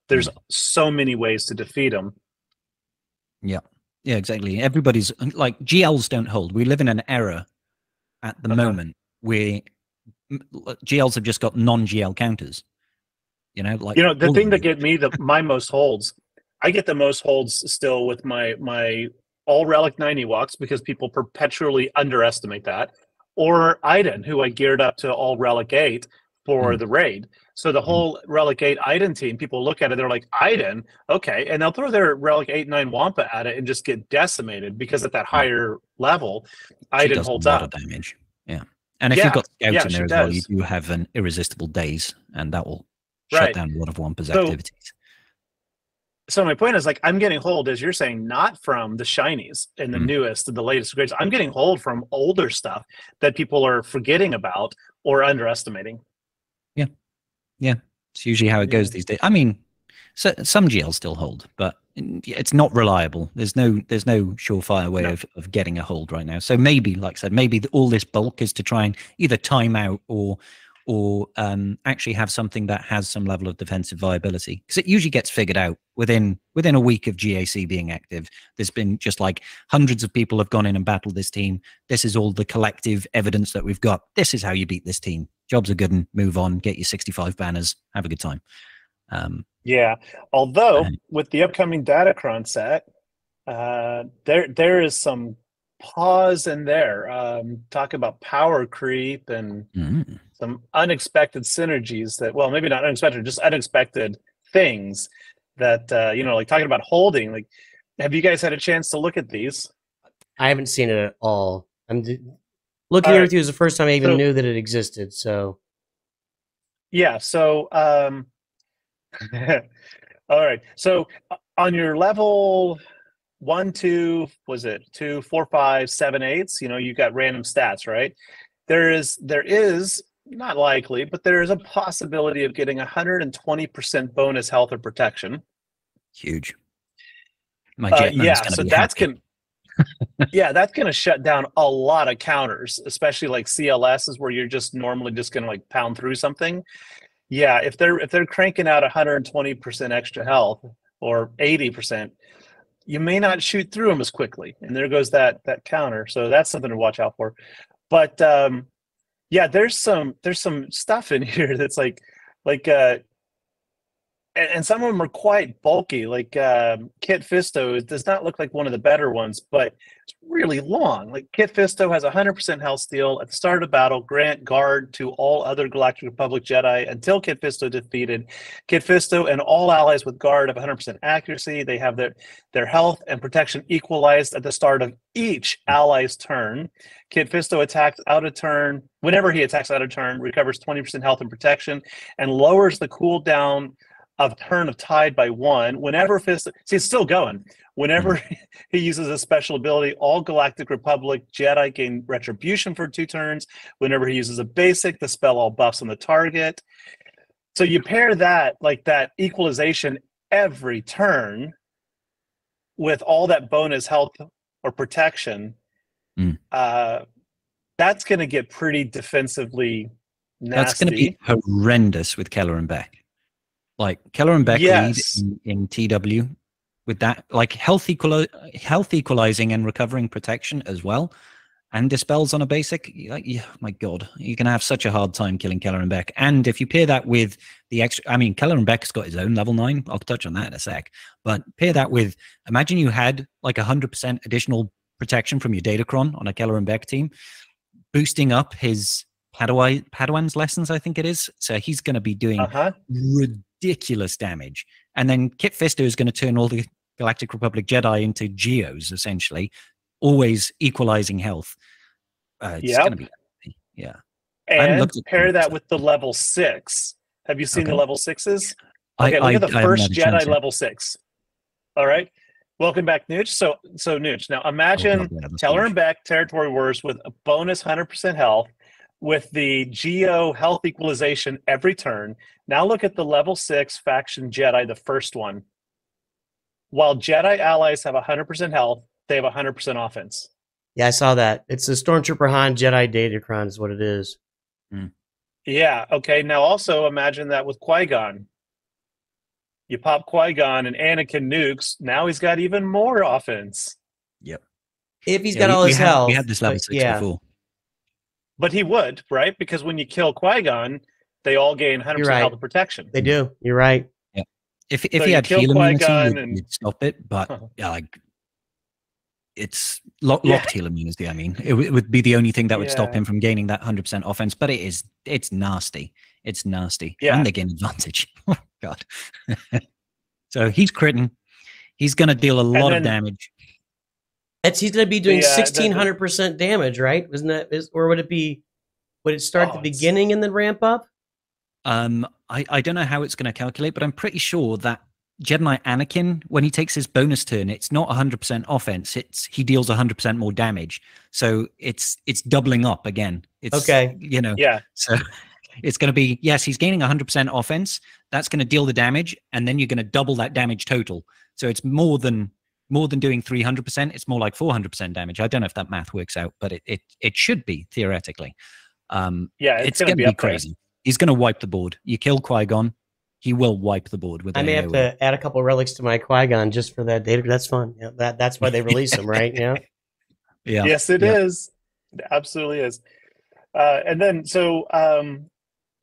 There's Hmm. so many ways to defeat them. Yeah, Yeah, exactly. Everybody's like GLs don't hold. We live in an era at the Uh-huh. moment where GLs have just got non-GL counters. You know, like you know the thing that get me the my most holds i get the most holds still with my my all relic 90 walks because people perpetually underestimate that or iden who i geared up to all relic 8 for Mm. the raid so the whole relic 8 iden team people look at it they're like iden okay and they'll throw their relic 8 9 wampa at it and just get decimated because at that higher level iden does holds a lot up of damage. Yeah, and if Yeah, you've got scouts yeah, in there as well, you do have an irresistible daze, and that will shut Right. down a lot of Wampa's So- activities. so my point is like I'm getting hold, as you're saying, not from the shinies and the Mm. newest and the latest grades. I'm getting hold from older stuff that people are forgetting about or underestimating. Yeah, it's usually how it goes these days. I mean, so, some GLs still hold, but it's not reliable. There's no there's no surefire way No. of, of getting a hold right now. So maybe, like I said, maybe the, all this bulk is to try and either time out or or um, actually have something that has some level of defensive viability because it usually gets figured out within within a week of GAC being active. There's been just like hundreds of people have gone in and battled this team. This is all the collective evidence that we've got. This is how you beat this team. Jobs are good and move on. Get your 65 banners. Have a good time. Um, Yeah. Although Right. with the upcoming Datacron set, uh, there there is some pause in there. Um, talk about power creep and mm, some unexpected synergies that well maybe not unexpected just unexpected things that uh, you know like talking about holding like have you guys had a chance to look at these I haven't seen it at all. I'm d- looking All here right. with you is the first time I even So- knew that it existed. So yeah so um <laughs> all right so uh, on your level one two was it two four five seven eights you know you've got random stats right there is there is not likely but there is a possibility of getting 120% bonus health or protection huge. My Uh, yeah, gonna so be that's happy. can yeah, that's gonna shut down a lot of counters, especially like CLS is where you're just normally just gonna like pound through something. Yeah, if they're if they're cranking out 120% extra health or 80%, you may not shoot through them as quickly, and there goes that that counter. So that's something to watch out for. But um, yeah, there's some there's some stuff in <laughs> here that's like like uh and, some of them are quite bulky. Like um, Kit Fisto does not look like one of the better ones, but it's really long. Like Kit Fisto has 100% health steal at the start of battle. Grant guard to all other Galactic Republic Jedi until Kit Fisto defeated. Kit Fisto and all allies with guard have 100% accuracy. They have their their health and protection equalized at the start of each ally's turn. Kit Fisto attacks out of turn. Whenever he attacks out of turn, recovers 20% health and protection and lowers the cooldown of turn of tide by one. Whenever Fisto, see, it's still going. Whenever <laughs> he uses a special ability, all Galactic Republic Jedi gain retribution for two turns. Whenever he uses a basic, the spell all buffs on the target. So you pair that, like that equalization every turn, with all that bonus health or protection. Mm. Uh, that's going to get pretty defensively nasty. That's going to be horrendous with Kelleran Beck. Like Kelleran Beck Yes. lead in, in TW with that, like health equali- health equalizing and recovering protection as well, and dispels on a basic. Like, yeah, my God, you're to have such a hard time killing Kelleran Beck. And if you pair that with the extra, I mean, Kelleran Beck's got his own level nine. I'll touch on that in a sec. But pair that with, imagine you had like a hundred percent additional protection from your Datacron on a Kelleran Beck team, boosting up his Padawan, Padawan's lessons, I think it is. So he's going to be doing Uh-huh. Ridiculous damage. And then Kit Fisto is going to turn all the Galactic Republic Jedi into Geos, essentially, always equalizing health. Uh, it's Yep. going to be, yeah. And pair that with the level six. Have you seen the level sixes? Okay, I, look I, at the I first Jedi level six. All right. Welcome back, Nooch. So so Nooch. Now Oh, imagine that's Kelleran Beck territory wars with a bonus 100% health with the Geo health equalization every turn. Now look at the level six faction Jedi, the first one. While Jedi allies have 100% health, they have 100% offense. Yeah, I saw that. It's a Stormtrooper Han Jedi Datacron is what it is. Hmm. Yeah. Okay. Now also imagine that with Qui Gon. You pop Qui Gon and Anakin nukes. Now he's got even more offense. Yep. If he's Yeah, got we- all we his had, health. We had this level six yeah, before. But he would, right? Because when you kill Qui Gon, they all gain 100% right. health protection. They do. You're right. If if So he you had kill heal immunity, Qui-Gon you'd, and- you'd stop it. But Uh-huh. yeah, like it's lo- Yeah. locked heal immunity. I mean, it, w- it would be the only thing that would stop him from gaining that hundred percent offense. But it is it's nasty. It's nasty. Yeah. and they gain advantage. <laughs> Oh God. <laughs> so he's critting. He's going to deal a lot then- of damage. It's he's gonna be doing sixteen hundred percent damage, right? Isn't that is or would it be would it start at Oh, the beginning and then ramp up? Um, I, I don't know how it's going to calculate, but I'm pretty sure that Jedi Anakin, when he takes his bonus turn, it's not 100% offense. It's he deals 100% more damage. So it's it's doubling up again. It's Okay. you know. Yeah. So it's going to be yes, he's gaining 100% offense. That's going to deal the damage, and then you're going to double that damage total. So it's more than more than doing 300%. It's more like 400% damage. I don't know if that math works out, but it it, it should be theoretically. Um, Yeah. It's, it's, going to be, be, up there. crazy. He's going to wipe the board. You kill Qui Gon, he will wipe the board with. I may an have to add a couple relics to my Qui Gon just for that data. That's fun. Yeah, that that's why they release them, right? Yeah. <laughs> Yeah. Yes, it Yeah. is. It absolutely is. Uh, and then, so um,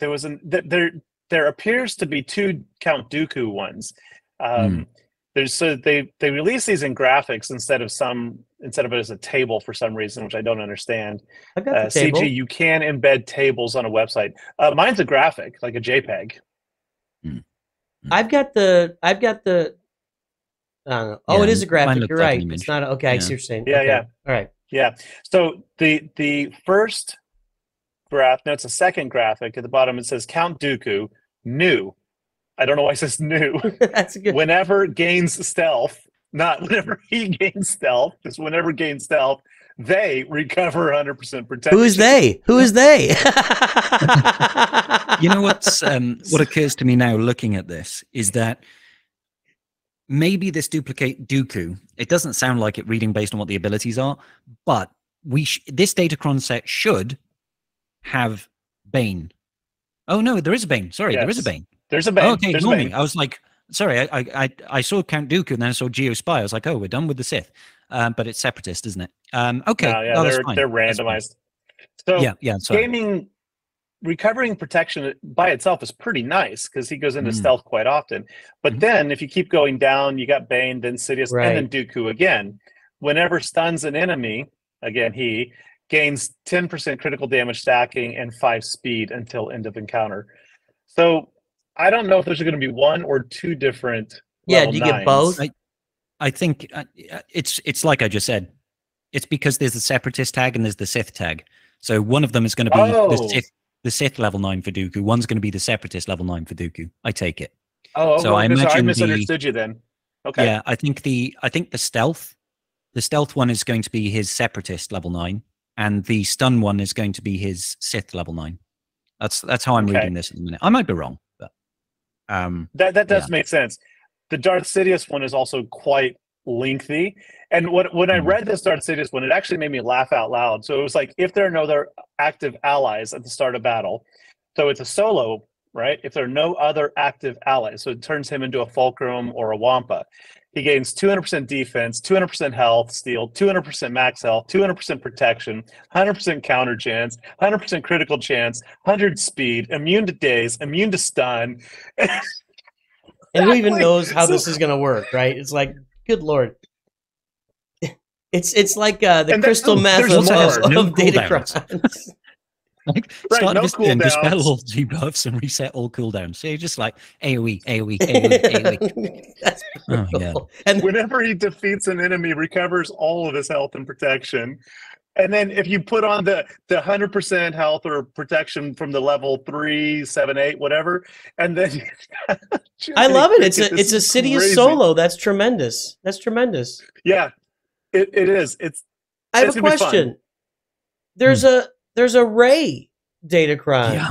there was an th- there. There appears to be two Count Dooku ones. Um, Hmm. There's so they they release these in graphics instead of some instead of it as a table for some reason, which I don't understand. I got Uh, the table. CG, you can embed tables on a website. Uh, mine's a graphic, like a JPEG. I've got the I've got the I. Oh, Yeah, it is a graphic. You're right. image. It's not a, okay. I see what you're saying. Yeah, Okay. yeah. All right. Yeah. So the the first graph, no, it's a second graphic. At the bottom, it says Count Dooku, new. I don't know why it says new. <laughs> That's good. whenever gains stealth, not <laughs> whenever he gains stealth, just whenever gains stealth, they recover 100% protection. Who is they? Who is they? <laughs> you know what's um, what occurs to me now looking at this is that maybe this duplicate Dooku. It doesn't sound like it reading based on what the abilities are, but we sh- this Datacron set should have Bane. Oh no, there is a Bane. Sorry, there is a Yes. Bane. There's a bane. Oh, okay, There's a ignore me. I was like, sorry, I, I I saw Count Dooku and then I saw Geo Spy. I was like, oh, we're done with the Sith. Um, but it's separatist, isn't it? Um, okay, No, yeah, that's they're, fine. they're randomized. So Yeah, yeah. Sorry. gaming recovering protection by itself is pretty nice because he goes into Mm. stealth quite often. But Mhm. then if you keep going down, you got Bane, then Sidious, Right. and then Dooku again. Whenever stuns an enemy, again he gains 10% critical damage stacking and five speed until end of encounter. So I don't know if there's going to be one or two different. Yeah, level do you get both? I- I think uh, uh, it's it's like I just said. It's because there's the separatist tag and there's the Sith tag. So one of them is going to be the Oh. Sith, the Sith level nine for Dooku. One's going to be the separatist level nine for Dooku. I take it. Oh, So I okay, imagine I the- misunderstood you then. Okay. Yeah, I think the I think the stealth, the stealth one is going to be his separatist level nine, and the stun one is going to be his Sith level nine. That's that's how I'm Okay. reading this at the minute. I might be wrong, but um, That that does Yeah. make sense. The Darth Sidious one is also quite lengthy. And what when I Mhm. read this Darth Sidious one, it actually made me laugh out loud. So it was like if there are no other active allies at the start of battle, so it's a solo, right? If there are no other active allies, so it turns him into a Fulcrum or a Wampa. He gains 200% defense, 200% health, steal, 200% max health, 200% protection, 100% counter chance, 100% critical chance, 100 speed, immune to daze, immune to stun. And who even <laughs> knows how So- this is going to work, right? It's like, good lord. <laughs> It's it's like uh, the crystal no- meth of, more. of, No of cooldowns. Datacrons. <laughs> <laughs> like Right, start no this turn, dispel cooldowns. all debuffs and reset all cooldowns. So you're just like AOE, AOE, <laughs> AOE, AOE. <laughs> That's Oh, yeah. And Whenever he defeats an enemy, recovers all of his health and protection. and then if you put on the the hundred percent health or protection from the level three, seven, eight, whatever, and then I love it. It's a This it's a is Sidious crazy. solo. That's tremendous. That's tremendous. Yeah, it, it is. It's I have It's a gonna be fun. question. There's hmm. a there's a Rey Datacron. Yeah.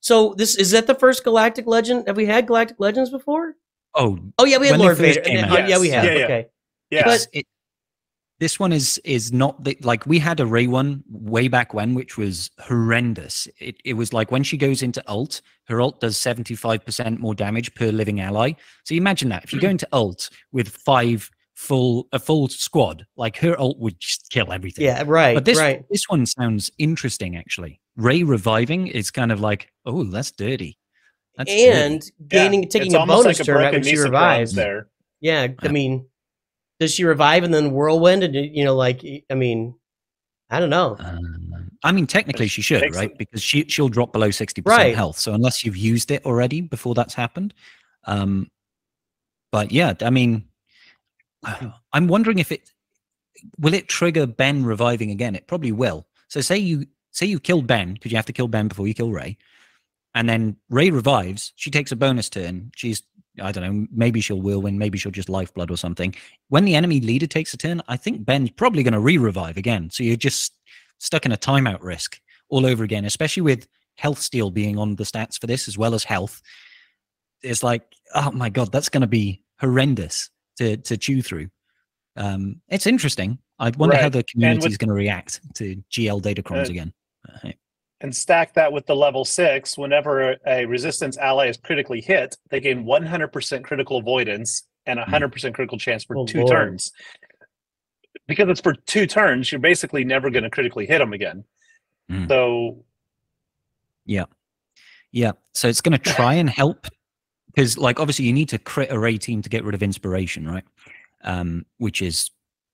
So this is that the first Galactic Legend? Have we had Galactic Legends before? Oh, Oh yeah, we had When they Lord first Vader. came And- out. uh, yeah, we Yes. have. Yeah, yeah. Okay. yeah. But- it, this one is is not the, like we had a Rey one way back when, which was horrendous. It it was like when she goes into ult, her ult does seventy five percent more damage per living ally. So you imagine that if you go into ult with five full a full squad, like her ult would just kill everything. Yeah, right. But this right. this one sounds interesting actually. Rey reviving is kind of like, oh, that's dirty. That's dirty. And gaining Yeah, taking a bonus like a turn broken when she revives. there. Yeah, I Yeah. mean, does she revive and then whirlwind? And you know, like, I mean, I don't know. Um, I mean, technically she should, right? it- Because she she'll drop below sixty Right. percent health. So unless you've used it already before that's happened, um, but yeah, I mean, I'm wondering if it will it trigger Ben reviving again. It probably will. So say you say you killed Ben because you have to kill Ben before you kill Rey, and then Rey revives. She takes a bonus turn. She's I don't know. Maybe she'll whirlwind. Maybe she'll just lifeblood or something. When the enemy leader takes a turn, I think Ben's probably going to re-revive again. So you're just stuck in a timeout risk all over again, especially with health steal being on the stats for this as well as health. It's like, oh my god, that's going to be horrendous to to chew through. Um, it's interesting. I wonder how the community is going to react to GL Datacrons Uh, again. Uh, and stack that with the level six, whenever a, a resistance ally is critically hit, they gain 100% critical avoidance and 100% critical chance for Oh, two Lord. turns. Because it's for two turns, you're basically never going to critically hit them again. Mm. So, yeah, Yeah, so it's going <laughs> to try and help because, like, obviously you need to crit array team to get rid of inspiration, right? Um, which is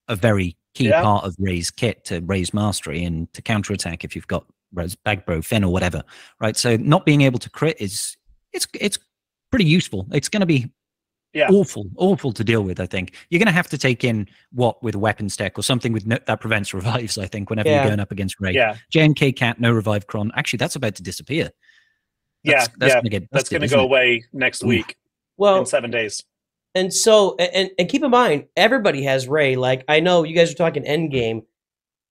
a very key Yeah. part of Rey's kit to raise mastery and to counterattack if you've got Res- Bagbro, Finn, or whatever, right? So not being able to crit is it's it's pretty useful. It's going to be Yeah. awful, awful to deal with. I think you're going to have to take in what with weapons tech or something with no, that prevents <laughs> revives. I think whenever Yeah. you're going up against Rey, yeah, JNK Cat, no revive Cron. Actually, that's about to disappear. Yeah, That's, that's yeah. Gonna get That's going to go it? away next week Well, in seven days. and so and and keep in mind, everybody has Rey. Like I know you guys are talking Endgame.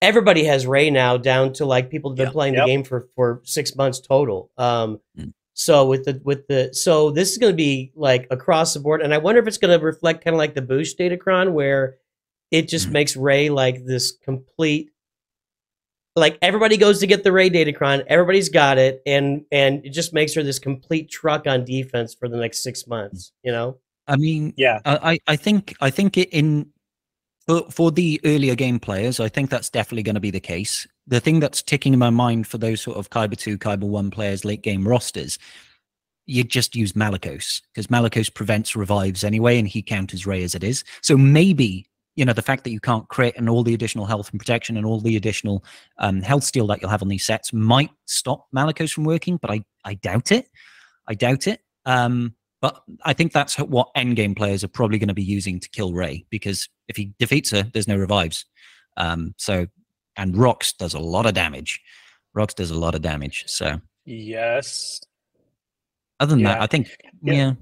Everybody has Rey now, down to like people have been Yeah. playing Yep. the game for for six months total. Um, Mm. so with the with the so this is going to be like across the board, and I wonder if it's going to reflect kind of like the boost Datacron, where it just Mm. makes Rey like this complete. Like everybody goes to get the Rey Datacron, everybody's got it, and and it just makes her this complete truck on defense for the next six months. You know, I mean, Yeah, I, I I think I think it in for for the earlier game players, I think that's definitely going to be the case. The thing that's ticking in my mind for those sort of Kyber two, Kyber one players, late game rosters, you just use Malikos because Malikos prevents revives anyway, and he counters Rey as it is. So maybe you know the fact that you can't crit and all the additional health and protection and all the additional um, health steal that you'll have on these sets might stop Malikos from working, but I I doubt it. I doubt it. Um, but I think that's what endgame players are probably going to be using to kill Rey because if he defeats her, there's no revives. Um, so, and Rox does a lot of damage. Rox does a lot of damage. So, yes. other than that, I think, Yeah. yeah,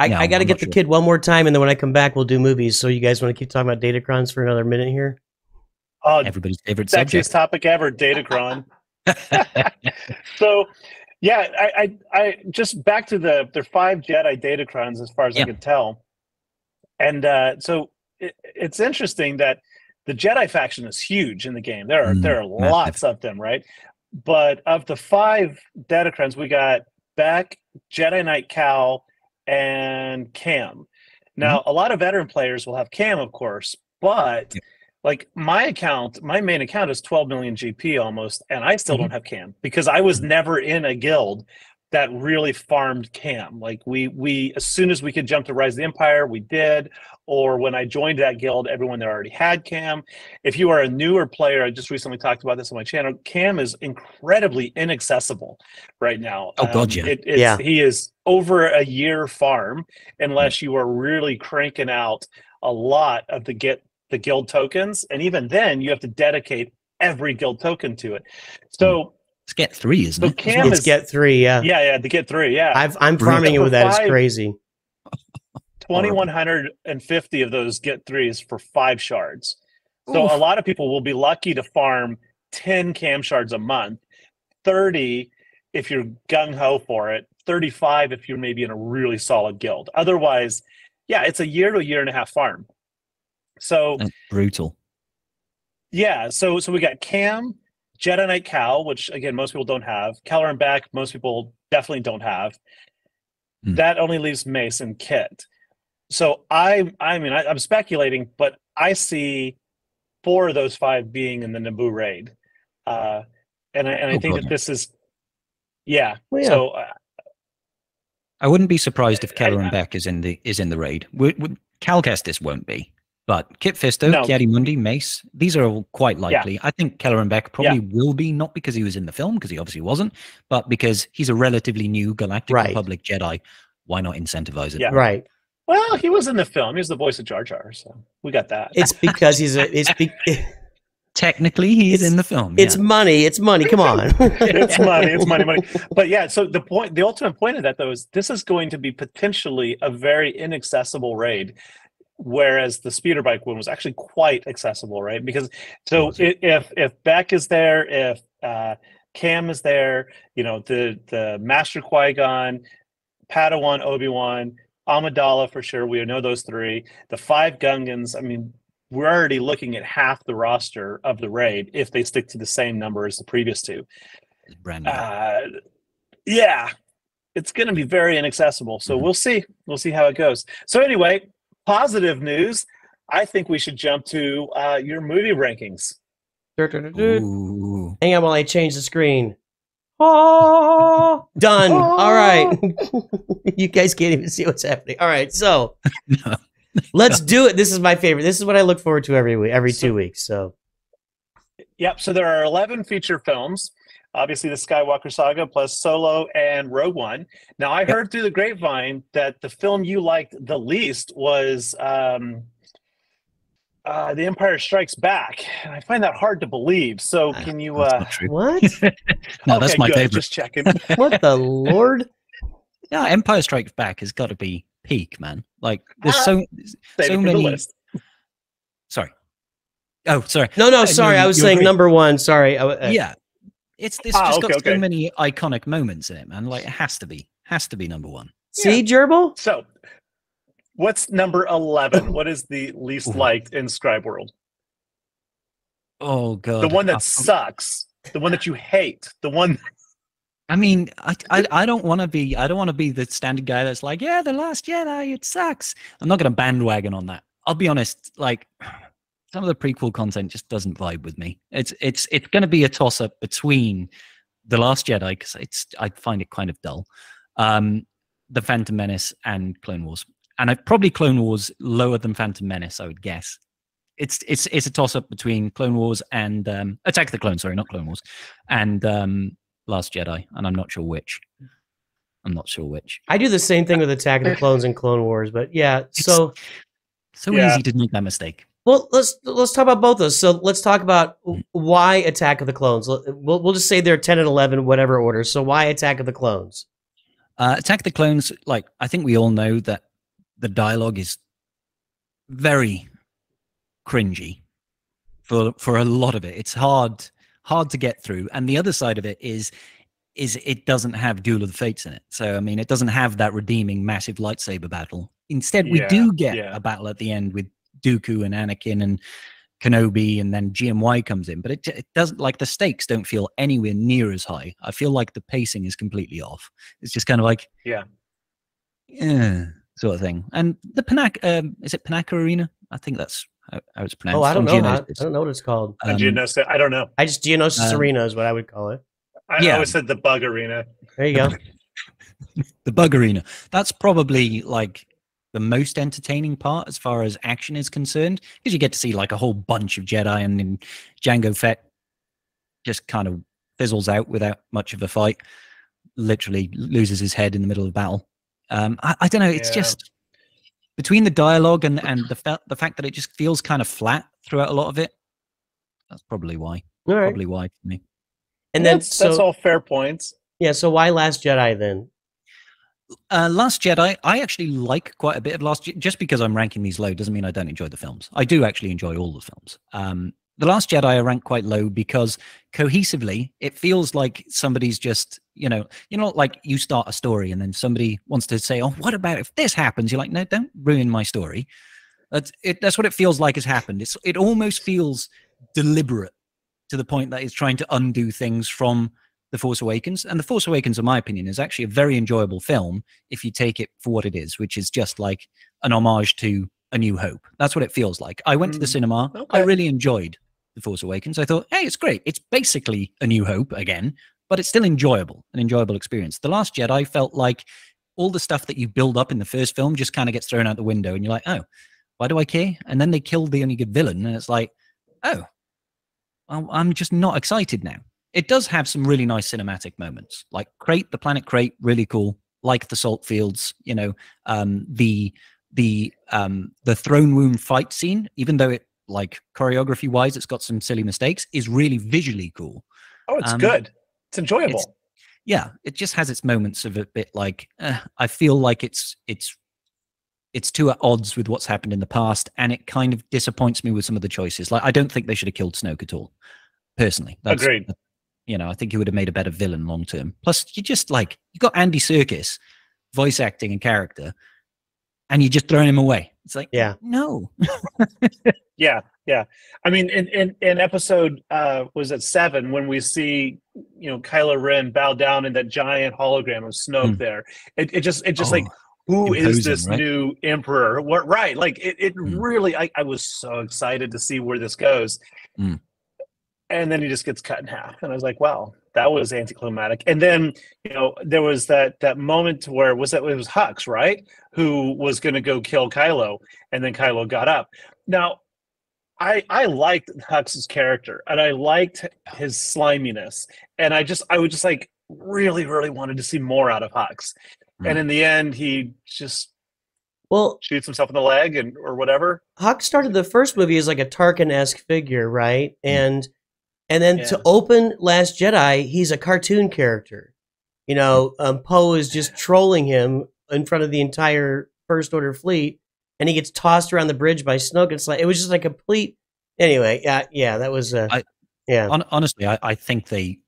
I, Yeah, I got to get the sure. kid one more time, and then when I come back, we'll do movies. So you guys want to keep talking about Datacrons for another minute here? Uh, everybody's favorite sexiest subject. topic ever, Datacron. <laughs> so yeah I, I i just back to the there are five jedi datacrons as far as Yeah. i could tell and uh so it, it's interesting that the jedi faction is huge in the game there are Mm, there are massive. lots of them right but of the five datacrons we got beck jedi knight cal and cam now Mm-hmm. a lot of veteran players will have cam of course but like my account my main account is 12 million gp almost and i still Mhm. don't have cam because i was never in a guild that really farmed cam like we we as soon as we could jump to rise of the empire we did or when i joined that guild everyone there already had cam if you are a newer player i just recently talked about this on my channel cam is incredibly inaccessible right now Oh, God, um, yeah. it, it's, Yeah. he is over a year farm unless mm. you are really cranking out a lot of the get the guild tokens, and even then, you have to dedicate every guild token to it. So It's get three, isn't So it? Cam It's is- get three, yeah. yeah, yeah, the get three, yeah, I've, I'm Brutal. farming it with that. It's crazy. <laughs> twenty one hundred and fifty of those get threes for five shards. So Oof. a lot of people will be lucky to farm ten cam shards a month, thirty if you're gung ho for it, thirty five if you're maybe in a really solid guild. Otherwise, yeah, it's a year to a year and a half farm. So That's brutal. Yeah, so so we got Cam, Jedi Knight Cal, which again most people don't have. Kelleran Beck, most people definitely don't have. Hmm. That only leaves Mace and Kit. So I I mean I, I'm speculating, but I see four of those five being in the Naboo raid, uh, and I, and I Oh, think God, that this is yeah. Well, yeah. So uh, I wouldn't be surprised if I- Keller I- and Beck is in the is in the raid. We, we, Cal Kestis won't be, but Kit Fisto, No. Ki-Adi-Mundi, Mace, these are all quite likely. I think Kelleran Beck probably will be, not because he was in the film, because he obviously wasn't, but because he's a relatively new Galactic Right. Republic Jedi. Why not incentivize it? Yeah. Right. well, he was in the film. He was the voice of Jar Jar, so we got that. It's because he's a. It's be, <laughs> Technically, he is in the film. it's yeah. money. It's money. Come on. <laughs> it's money it's money money <laughs> but yeah so the point the ultimate point of that though is this is going to be potentially a very inaccessible raid whereas the speeder bike one was actually quite accessible right because so if if beck is there if uh cam is there you know the the master qui-gon padawan obi-wan amidala for sure we know those three the five gungans i mean we're already looking at half the roster of the raid if they stick to the same number as the previous two It's brand new. uh, yeah, it's going to be very inaccessible. So Mhm. we'll see. We'll see how it goes. So anyway, positive news. I think we should jump to uh, your movie rankings. Ooh. Hang on while I change the screen. Oh, done. All right. <laughs> you guys can't even see what's happening. All right. So <laughs> No. let's do it. This is my favorite. This is what I look forward to every week, every So- two weeks. So Yep. So there are 11 feature films. Obviously, the Skywalker Saga plus Solo and Rogue One. Now, I Yep. heard through the grapevine that the film you liked the least was um, uh, The Empire Strikes Back, and I find that hard to believe. So, Uh, can you? That's Uh, not true. what? <laughs> No, that's my good, favorite. Just checking. <laughs> what the lord? Yeah, Empire Strikes Back has got to be peak, man. Like, there's Ah, so so it the many. list. Sorry. Oh, sorry. No, no, Uh, sorry. you- I was saying agree. number one. Sorry. I, uh, yeah, it's this Ah, just okay, got so okay. many iconic moments in it, man. Like, it has to be, has to be number one. See, Gerbil? So, what's number 11? what is the least liked in Scrybe World? Oh god, The one I- that sucks. The one that you hate. The one. <laughs> I mean, I I, I don't want to be I don't want to be the standard guy that's like, yeah, the Last Jedi, it sucks. I'm not going to bandwagon on that. I'll be honest, like some of the prequel content just doesn't vibe with me. It's it's it's going to be a toss up between the Last Jedi because it's I find it kind of dull, um, the Phantom Menace and Clone Wars, and I probably Clone Wars lower than Phantom Menace, I would guess. It's it's it's a toss up between Clone Wars and um, Attack of the Clones. Sorry, not Clone Wars, and um, Last Jedi, and I'm not sure which. I'm not sure which. I do the same thing with Attack of the <laughs> Clones and Clone Wars, but yeah. So, So Yeah. easy to make that mistake. Well, let's let's talk about both of those. So let's talk about why Attack of the Clones. We'll we'll just say they're ten and eleven, whatever order. So why Attack of the Clones? Uh, Attack the Clones, like I think we all know that the dialogue is very cringy for for a lot of it. It's hard hard to get through, and the other side of it is is it doesn't have Duel of the Fates in it. So I mean, it doesn't have that redeeming massive lightsaber battle. Instead, we Yeah, do get yeah. a battle at the end with Dooku and Anakin and Kenobi, and then GMY comes in. But it, it doesn't like the stakes don't feel anywhere near as high. I feel like the pacing is completely off. It's just kind of like Yeah. yeah, sort of thing. And the Panak, um, is it Panaka Arena? I think that's how, how it's pronounced. Oh, I don't know. How, I don't know what it's called. And Um, Geonosis, I don't know. I just Geonosis um, Arena is what I would call it. I Yeah. always said the bug arena. There you go. <laughs> the bug arena that's probably like the most entertaining part as far as action is concerned because you get to see like a whole bunch of jedi and then django fett just kind of fizzles out without much of a fight literally loses his head in the middle of battle um i, I don't know it's Yeah. just between the dialogue and and the <clears throat> fa- the fact that it just feels kind of flat throughout a lot of it. That's probably why. All right. Probably why for me. And then that's, so that's all fair points. yeah, so why Last Jedi then? Uh, Last Jedi, I actually like quite a bit of Last. Je- Just because I'm ranking these low doesn't mean I don't enjoy the films. I do actually enjoy all the films. Um, the Last Jedi I rank quite low because cohesively it feels like somebody's just you know you know like you start a story and then somebody wants to say oh what about if this happens you're like no don't ruin my story. That's it. That's what it feels like has happened. It's it almost feels deliberate to the point that it's trying to undo things from the Force Awakens. And The Force Awakens, in my opinion, is actually a very enjoyable film if you take it for what it is, which is just like an homage to A New Hope. That's what it feels like. I went to the Mm, cinema. I really enjoyed The Force Awakens. I thought, hey, it's great. It's basically A New Hope again, but it's still enjoyable, an enjoyable experience. The Last Jedi felt like all the stuff that you build up in the first film just kind of gets thrown out the window, and you're like, oh, why do I care? And then they killed the only good villain, and it's like, oh, I'm just not excited now. It does have some really nice cinematic moments, like Crait, the planet Crait, really cool. Like the salt fields, you know, um, the the um, the throne room fight scene, even though it like choreography wise, it's got some silly mistakes, is really visually cool. Oh, it's Um, good. It's enjoyable. Yeah, it just has its moments of a bit like uh, I feel like it's it's it's too at odds with what's happened in the past, and it kind of disappoints me with some of the choices. Like I don't think they should have killed Snoke at all. Personally, Agreed. You know, I think he would have made a better villain long term. Plus, you just like you got Andy Serkis, voice acting and character, and you're just throwing him away. It's like, Yeah. no, <laughs> Yeah, yeah. I mean, in in, in episode uh, was it seven when we see you know Kylo Ren bow down in that giant hologram of Snoke Mm. there. It, it just it just like Oh, who is imposing, this right? new emperor? What right? Like it, it Mm. really. I, I was so excited to see where this goes. Mm. And then he just gets cut in half, and I was like, "Wow, that was anticlimactic." And then you know there was that that moment where was that it was Hux right who was going to go kill Kylo, and then Kylo got up. Now I I liked Hux's character and I liked his sliminess and I just I would just like really really wanted to see more out of Hux. And Mm. in the end he just Well, shoots himself in the leg and or whatever. Hawk started the first movie as like a Tarkin-esque figure, right? And and then to open Last Jedi, he's a cartoon character. You know, um, Poe is just trolling him in front of the entire First Order fleet, and he gets tossed around the bridge by Snoke. It's like it was just like a complete. Anyway, yeah, yeah, that was. Uh, I- yeah, Hon- honestly, I, I think they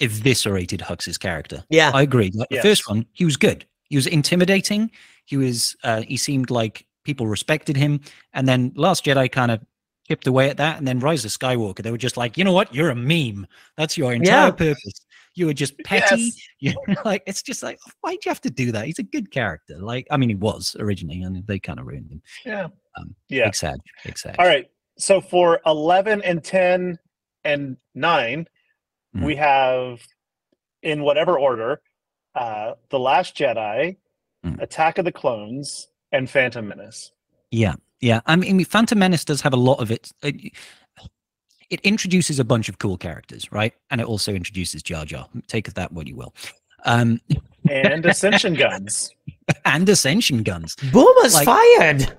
eviscerated Hux's character. yeah, I agree. Like the first one, he was good. He was intimidating. He was. Uh, he seemed like people respected him. And then Last Jedi kind of chipped away at that. And then Rise of Skywalker, they were just like, you know what? You're a meme. That's your entire Yeah. purpose. You were just petty. Yes. <laughs> You like it's just like why'd you have to do that? He's a good character. Like I mean, he was originally, and they kind of ruined him. Yeah. Um, yeah. Big sad. All right. So for 11 and 10 and 9, Mhm. we have in whatever order uh The Last Jedi, Mm. Attack of the Clones and Phantom Menace. Yeah, yeah. I mean, Phantom Menace does have a lot of it. It, it introduces a bunch of cool characters, right? And it also introduces Jar Jar. Take of that what you will. Um, and Ascension <laughs> Guns. and Ascension guns. Boomer's like- fired.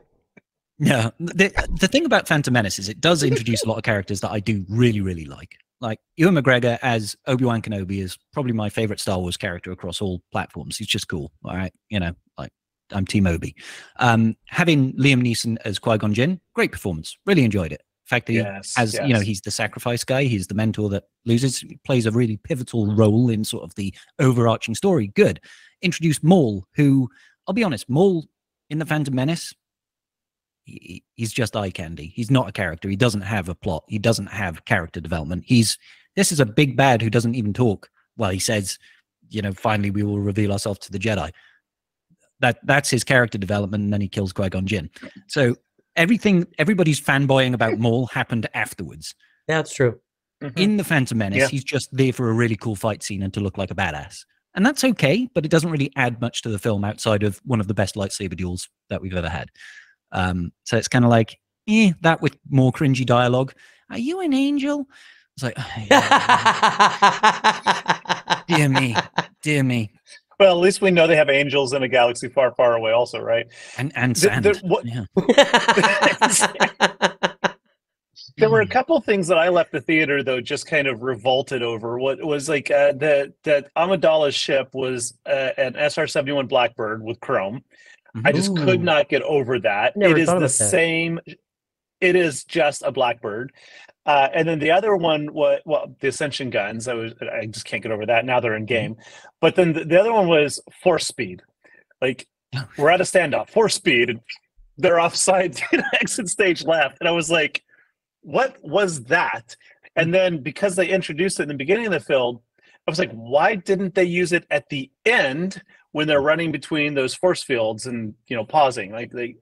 Yeah. The, the thing about Phantom Menace is it does introduce a lot of characters that I do really, really like. Like Ewan McGregor as Obi Wan Kenobi is probably my favorite Star Wars character across all platforms. He's just cool. All right. You know, like I'm Team Obi. Um, having Liam Neeson as Qui Gon Jinn, great performance. Really enjoyed it. The fact that he Yes. as you know he's the sacrifice guy he's the mentor that loses plays a really pivotal role in sort of the overarching story good Introduced maul who i'll be honest maul in the phantom menace he, he's just eye candy he's not a character he doesn't have a plot he doesn't have character development he's this is a big bad who doesn't even talk well he says you know finally we will reveal ourselves to the jedi that that's his character development and then he kills qui-gon jinn so everything everybody's fanboying about Maul happened afterwards. That's true. Mhm. In the Phantom Menace, Yeah. he's just there for a really cool fight scene and to look like a badass. And that's okay, but it doesn't really add much to the film outside of one of the best lightsaber duels that we've ever had. Um, so it's kind of like, eh, that with more cringy dialogue. Are you an angel? It's like, <laughs> dear me, dear me. Well, at least we know they have angels in a galaxy far, far away, also, right? And and The- sand. the- what- yeah. <laughs> There were a couple things that I left the theater though, just kind of revolted over. What was like uh, that that Amidala's ship was uh, an SR seventy one Blackbird with chrome. I just could not get over that. Never it is the same. It is just a Blackbird. Uh, and then the other one was well, the Ascension guns. I was I just can't get over that. Now they're in game. But then the, the other one was force speed. Like <laughs> we're at a standoff, force speed, and they're offside <laughs> exit stage left. And I was like, what was that? And then because they introduced it in the beginning of the film, I was like, why didn't they use it at the end when they're running between those force fields and you know pausing? Like they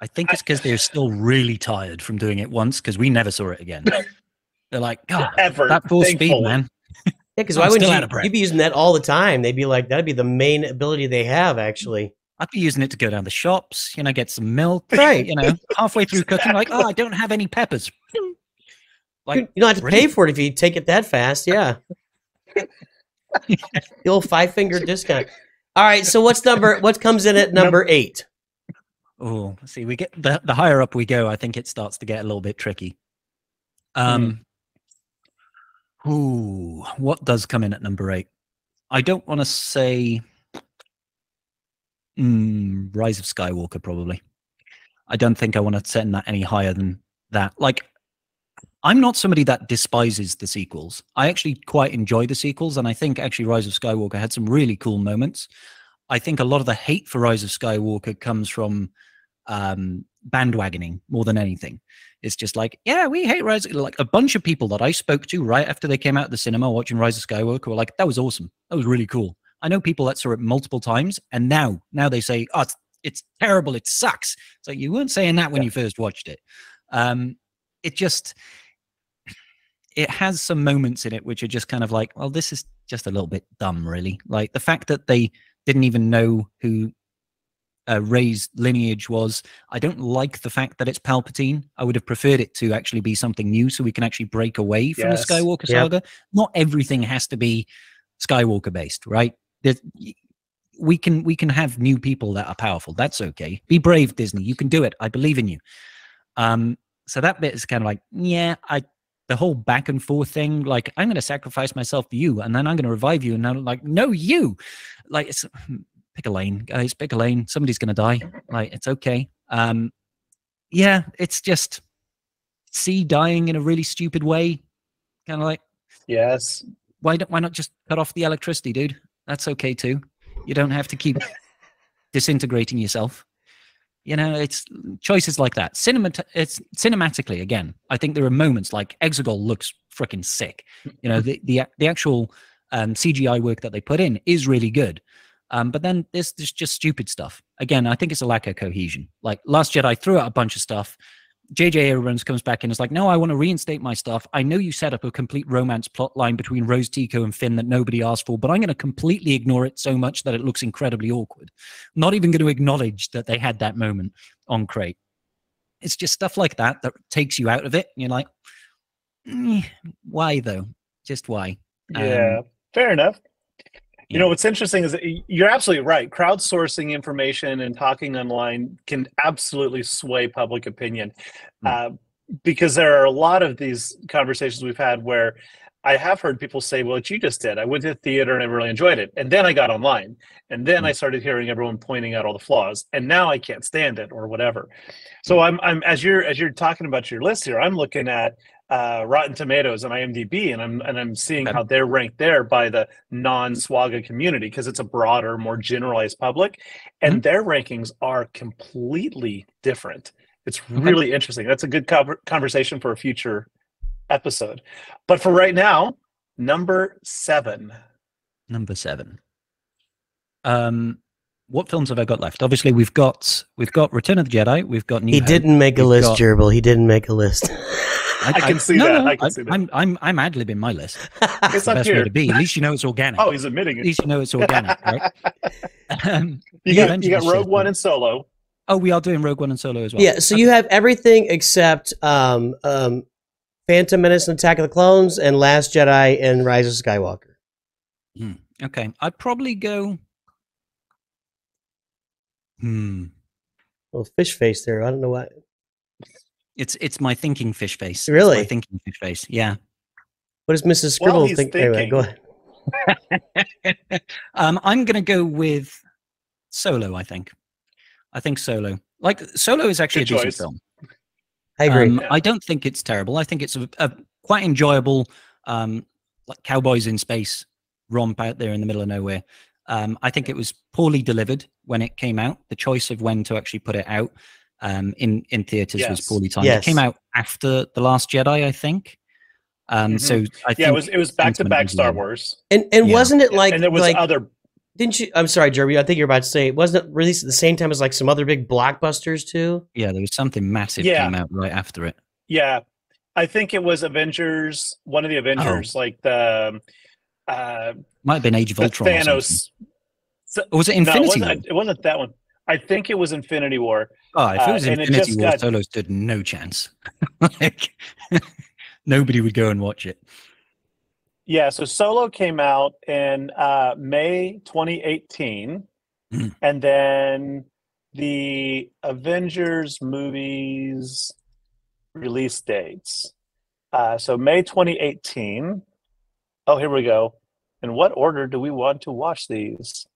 I think it's because they're still really tired from doing it once because we never saw it again. <laughs> They're like, God, ever that full speed, man. Yeah, because <laughs> why wouldn't you? out of breath. You'd be using that all the time. They'd be like, that'd be the main ability they have, actually. I'd be using it to go down the shops, you know, get some milk. <laughs> Right. You know, halfway through cooking, like, oh, I don't have any peppers. Like, you, you don't have to pay for it if you take it that fast. Yeah. the old five finger discount. All right. So what's number? What comes in at number eight? Oh, see, we get the, the higher up we go, I think it starts to get a little bit tricky. Um, ooh, what does come in at number eight? I don't want to say mm, Rise of Skywalker, probably. I don't think I want to set that any higher than that. Like, I'm not somebody that despises the sequels. I actually quite enjoy the sequels, and I think actually Rise of Skywalker had some really cool moments. I think a lot of the hate for Rise of Skywalker comes from um, bandwagoning more than anything. It's just like, yeah, we hate Rise. Like a bunch of people that I spoke to right after they came out of the cinema watching Rise of Skywalker were like, that was awesome. That was really cool. I know people that saw it multiple times, and now, now they say, oh, it's, it's terrible. It sucks. It's like you weren't saying that when Yeah. you first watched it. Um, it just, it has some moments in it which are just kind of like, well, this is just a little bit dumb, really. Like the fact that they didn't even know who uh, Rey's lineage was. I don't like the fact that it's Palpatine. I would have preferred it to actually be something new, so we can actually break away from Yes. the Skywalker Yep. saga. Not everything has to be Skywalker based, right? There's, we can we can have new people that are powerful. That's okay. Be brave, Disney. You can do it. I believe in you. Um, so that bit is kind of like, yeah, I the whole back and forth thing, like I'm going to sacrifice myself for you, and then I'm going to revive you, and I'm like, no, you, like it's pick a lane, guys, pick a lane. Somebody's going to die. Like it's okay. Um, yeah, it's just see dying in a really stupid way. Kind of like Yes. why don't why not just cut off the electricity, dude? That's okay too. You don't have to keep <laughs> disintegrating yourself. You know, it's choices like that. Cinema, it's cinematically again. I think there are moments like Exegol looks freaking sick. You know, the the the actual um, CGI work that they put in is really good. Um, but then there's, there's just stupid stuff. Again, I think it's a lack of cohesion. Like Last Jedi threw out a bunch of stuff. JJ Abrams comes back in and is like, no, I want to reinstate my stuff. I know you set up a complete romance plot line between Rose Tico and Finn that nobody asked for, but I'm going to completely ignore it so much that it looks incredibly awkward. Not even going to acknowledge that they had that moment on Crait. It's just stuff like that that takes you out of it. And you're like, "Mm, why though? Just why? Um, Yeah. Fair enough. You know what's interesting is that you're absolutely right. Crowdsourcing information and talking online can absolutely sway public opinion, Hmm. uh, because there are a lot of these conversations we've had where I have heard people say, "Well, what you just did, I went to the theater and I really enjoyed it, and then I got online, and then I started hearing everyone pointing out all the flaws, and now I can't stand it or whatever." So I'm, I'm as you're as you're talking about your list here, I'm looking at uh, Rotten Tomatoes and IMDb, and I'm and I'm seeing how they're ranked there by the non-Swaga community because it's a broader, more generalized public, and their rankings are completely different. It's really interesting. That's a good cover- conversation for a future episode. But for right now, number seven. Number seven. Um, what films have I got left? Obviously, we've got we've got Return of the Jedi. We've got New He Hope. didn't make a list, got- Gerbil. He didn't make a list. <laughs> I can see that. I can see that. I'm I'm I'm ad libbing my list. It's the up best way to be. At least you know it's organic. Oh, he's admitting it. At least you know it's organic, right? <laughs> um, You Yeah, got you got Rogue One and Solo. oh, we are doing Rogue One and Solo as well. yeah, so you have everything except um, um, Phantom Menace and Attack of the Clones and Last Jedi and Rise of Skywalker. Okay, I'd probably go. Hmm. Little fish face there. I don't know why. It's it's my thinking fish face. It's my Really? thinking fish face. Yeah. What does Mrs. While Scribble he's think? Anyway, go ahead. <laughs> um, I'm going to go with Solo. I think. I think Solo. Like Solo is actually Good a decent film. I agree. Um, Yeah. I don't think it's terrible. I think it's a, a quite enjoyable, um, like cowboys in space romp out there in the middle of nowhere. Um, I think it was poorly delivered when it came out. The choice of when to actually put it out um, in in theaters was poorly timed. Yes. It came out after the Last Jedi, I think. Um, Mhm. So I think Yeah, it was it was back to back Star. Wars. and and yeah. wasn't it like and there was like other didn't you? I'm sorry, Jeremy. I think you're about to say it wasn't it released at the same time as like some other big blockbusters too? Yeah, there was something massive Yeah. came out right after it. Yeah, I think it was Avengers. One of the Avengers, like the uh, Might have been Age of the Ultron. or. Thanos. So- Or was it no, it Infinity wasn't, it wasn't that one. I think it was Infinity War. Oh, if it Uh, was it Infinity just War, got- Solo stood no chance. <laughs> like, <laughs> nobody would go and watch it. Yeah, so Solo came out in uh, May 2018, Mm. and then the Avengers movies release dates. Uh, so May 2018. Oh, here we go. In what order do we want to watch these?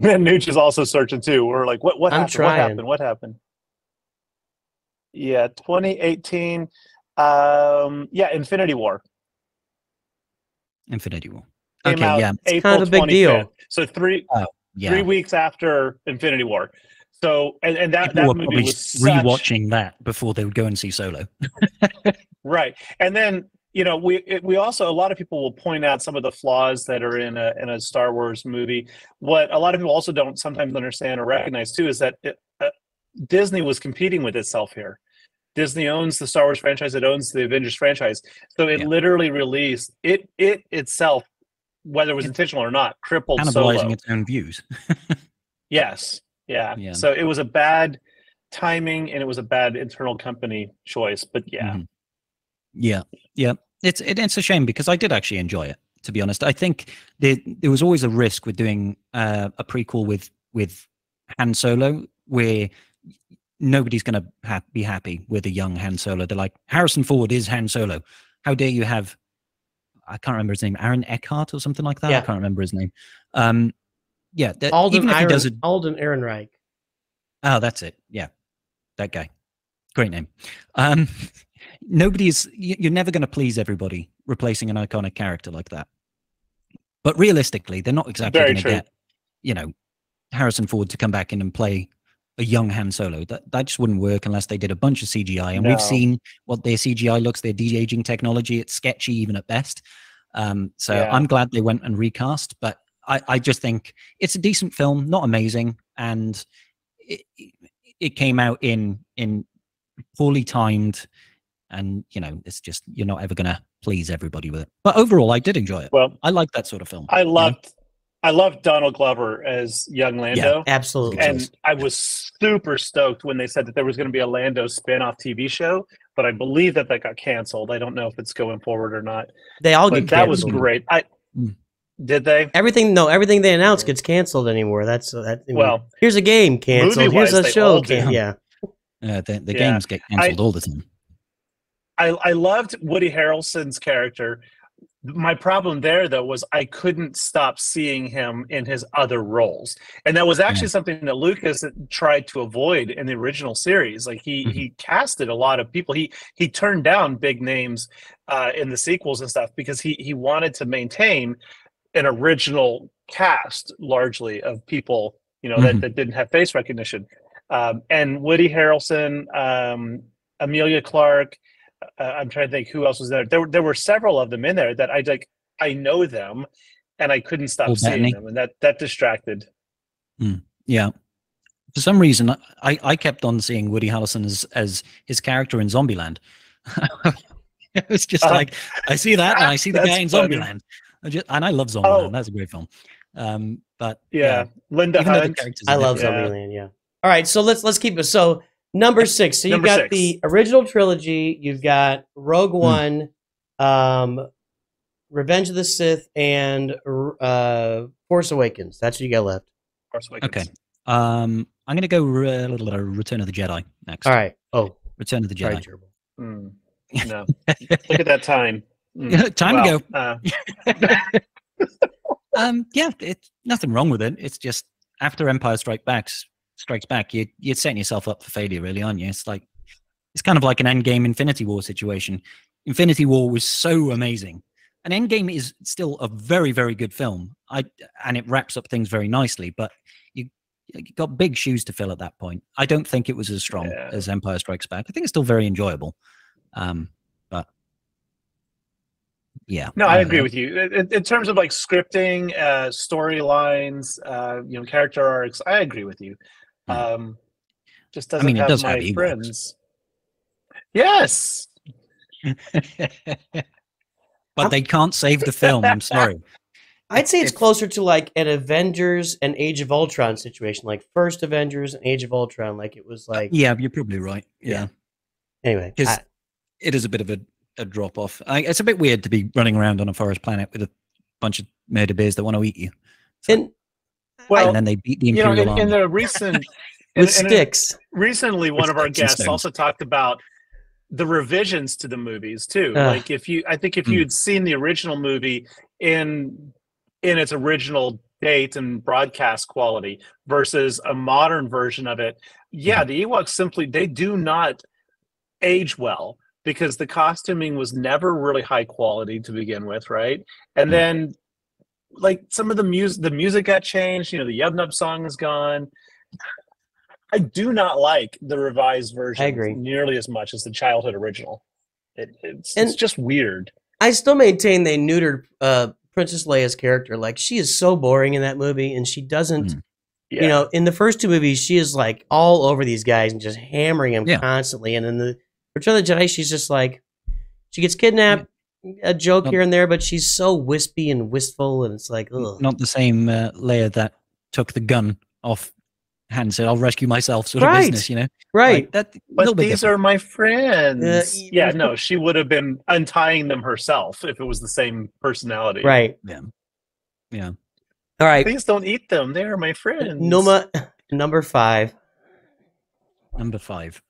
<laughs> And Nooch is also searching too. We're like, what? What I'm happened? What happened? What happened? Yeah, 2018. Um, yeah, Infinity War Infinity War. came Okay, out yeah, April kind of a big 25th. deal. So three yeah. three weeks after Infinity War. So and, and that, People that movie probably was such, rewatching that before they would go and see Solo. <laughs> right. And then you know we it, we also a lot of people will point out some of the flaws that are in a in a Star Wars movie. What a lot of people also don't sometimes understand or recognize too is that it, uh, Disney was competing with itself here. Disney owns the Star Wars franchise. It owns the Avengers franchise. So it Yeah. literally released it. It itself, whether it was intentional or not, crippled Cannibalizing Solo. its own views. <laughs> Yes. Yeah. Yeah. So it was a bad timing and it was a bad internal company choice. But yeah. Mhm. Yeah, yeah. It's it, it's a shame because I did actually enjoy it. To be honest, I think there there was always a risk with doing uh, a prequel with with Han Solo where nobody's going to ha- be happy with a young Han Solo. They're like Harrison Ford is Han Solo. How dare you have? I can't remember his name. Aaron Eckhart or something like that. Yeah. I can't remember his name. Um, yeah. That, Alden even if he does a Alden Ehrenreich. Oh, that's it. Yeah, that guy. Great name. Um, <laughs> nobody's. You're never going to please everybody replacing an iconic character like that. But realistically, they're not exactly going to get, you know, Harrison Ford to come back in and play a young Han Solo. That that just wouldn't work unless they did a bunch of CGI. And No. we've seen what their CGI looks. Their de aging technology. It's sketchy even at best. Um, so Yeah. I'm glad they went and recast. But I, I just think it's a decent film, not amazing, and it, it came out in in poorly timed and you know it's just you're not ever gonna please everybody with it but overall i did enjoy it Well, i like that sort of film I you know? loved I loved Donald Glover as young Lando. Absolutely. And. I was super stoked when they said that there was going to be a Lando spin-off TV show, but I believe that that got canceled. I don't know if it's going forward or not. They all But get canceled. that was great. I Mm. did they? Everything no, everything they announce gets canceled anymore. That's uh, that. I mean, Well, here's a game canceled. Here's a show. all do. Can- yeah, Uh, the the Yeah. games get cancelled all the time I, I loved Woody Harrelson's character. My problem there, though, was I couldn't stop seeing him in his other roles, and that was actually something that Lucas tried to avoid in the original series. Like he Mhm. he casted a lot of people. He he turned down big names uh, in the sequels and stuff because he he wanted to maintain an original cast largely of people you know Mhm. that, that didn't have face recognition. Um, and Woody Harrelson, um, Emilia Clarke uh, I'm trying to think who else was there. There, were- there were several of them in there that I like. I know them, and I couldn't stop Paul seeing Bettany. them, and that that distracted. yeah for some reason i i kept on seeing woody harrelson as as his character in zombieland <laughs> it was just Uh, like i see that and i see the that's guy in zombieland I just, and i love zombieland Oh. that's a great film um but Yeah, Linda even though the Hunt. characters I love. Yeah. Zombieland. Yeah. All right, so let's let's keep it. So number six. So you've Number got six. the original trilogy. You've got Rogue One, um, Revenge of the Sith, and uh, Force Awakens. That's what you got left. Force Awakens. Okay. Um, I'm going to go re- Return of the Jedi next. All right. Oh, Return of the Jedi. Gerbil. Mm, no. Look at that time. Mm, <laughs> Time well, to go. Uh, <laughs> Um, yeah, it's nothing wrong with it. It's just after Empire Strike Back strikes back, you you're setting yourself up for failure, really, aren't you? It's like it's kind of like an Endgame Infinity War situation. Infinity War was so amazing. And Endgame is still a very, very good film. I and it wraps up things very nicely, but you you got big shoes to fill at that point. I don't think it was as strong Yeah. as Empire Strikes Back. I think it's still very enjoyable. Um, but yeah. no, I don't agree know. with you. In, in terms of like scripting, uh, storylines, uh, you know, character arcs, I agree with you. Hmm. Um, just doesn't mean, it have does my have friends. Yes. <laughs> but they can't save the film. I'm sorry. <laughs> I'd say it's closer to like an Avengers and Age of Ultron situation, like first Avengers and Age of Ultron. Like it was like Yeah, you're probably right. Yeah, anyway. 'Cause I- it is a bit of a, a drop off. I, it's a bit weird to be running around on a forest planet with a bunch of murder bears that want to eat you, and Well, and then they beat the Imperial you know, in, in the recent, <laughs> with sticks. recently, one With of our guests also talked about the revisions to the movies too. Ugh. like if you, I think if Hmm. you'd seen the original movie in in its original date and broadcast quality versus a modern version of it, yeah, the Ewoks simply they do not age well because the costuming was never really high quality to begin with, right? And Hmm. then like some of the music the music got changed, you know, the Yub Nub song is gone. I do not like the revised version I agree. nearly as much as the childhood original. It, it's, And- it's just weird. I still maintain they neutered uh, Princess Leia's character. Like she is so boring in that movie, and she doesn't. Mm. Yeah. You know, in the first two movies, she is like all over these guys and just hammering them Yeah. constantly. And in the Return of the Jedi, she's just like she gets kidnapped, a joke Not- here and there, but she's so wispy and wistful, and it's like, ugh. Not the same uh, Leia that took the gun off hand and said, "I'll rescue myself," sort of business. You know, right? Like, that but these different. are my friends. Uh, yeah, no, she would have been untying them herself if it was the same personality. right. Yeah. Yeah. All right. Please don't eat them. They are my friends. Noma <laughs> number five. Number five.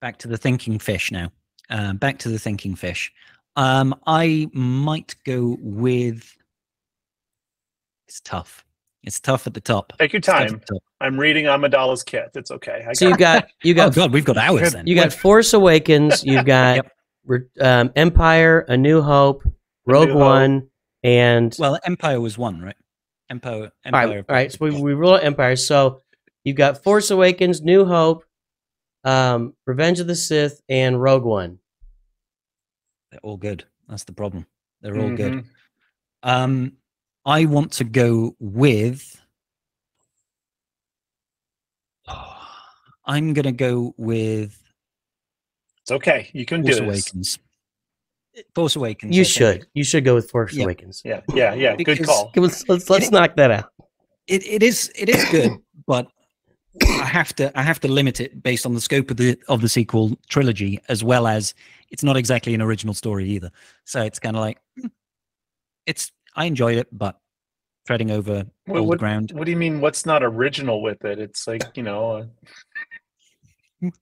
Back to the thinking fish now. Um, back to the thinking fish. Um, I might go with. It's tough. It's tough at the top. Take your It's tough at time. I'm reading Amidala's kit. It's okay. I So you got got you Oh got God, we've got hours then. you got Force Awakens. You've <laughs> got Yep. Re- um, Empire, A New Hope, Rogue New Hope. One, and Well, Empire was one, right? Empire. all Empire. right, all right. So we we rule out Empire. So you've got Force Awakens, New Hope, um, Revenge of the Sith, and Rogue One. They're all good. That's the problem. They're all good. Mhm. Um, I want to go with. <sighs> I'm gonna go with It's okay. You can Force do this. Awakens. Force Awakens. You I think. should you should go with Force Yeah. Awakens. Yeah, yeah, yeah. Good call. Give us- Let's let's knock that out. It it is it is good, <coughs> but I have to I have to limit it based on the scope of the of the sequel trilogy, as well as it's not exactly an original story either. So it's kind of like hmm, it's I enjoyed it, but treading over What- old what- ground. What do you mean? What's not original with it? It's like you know, uh,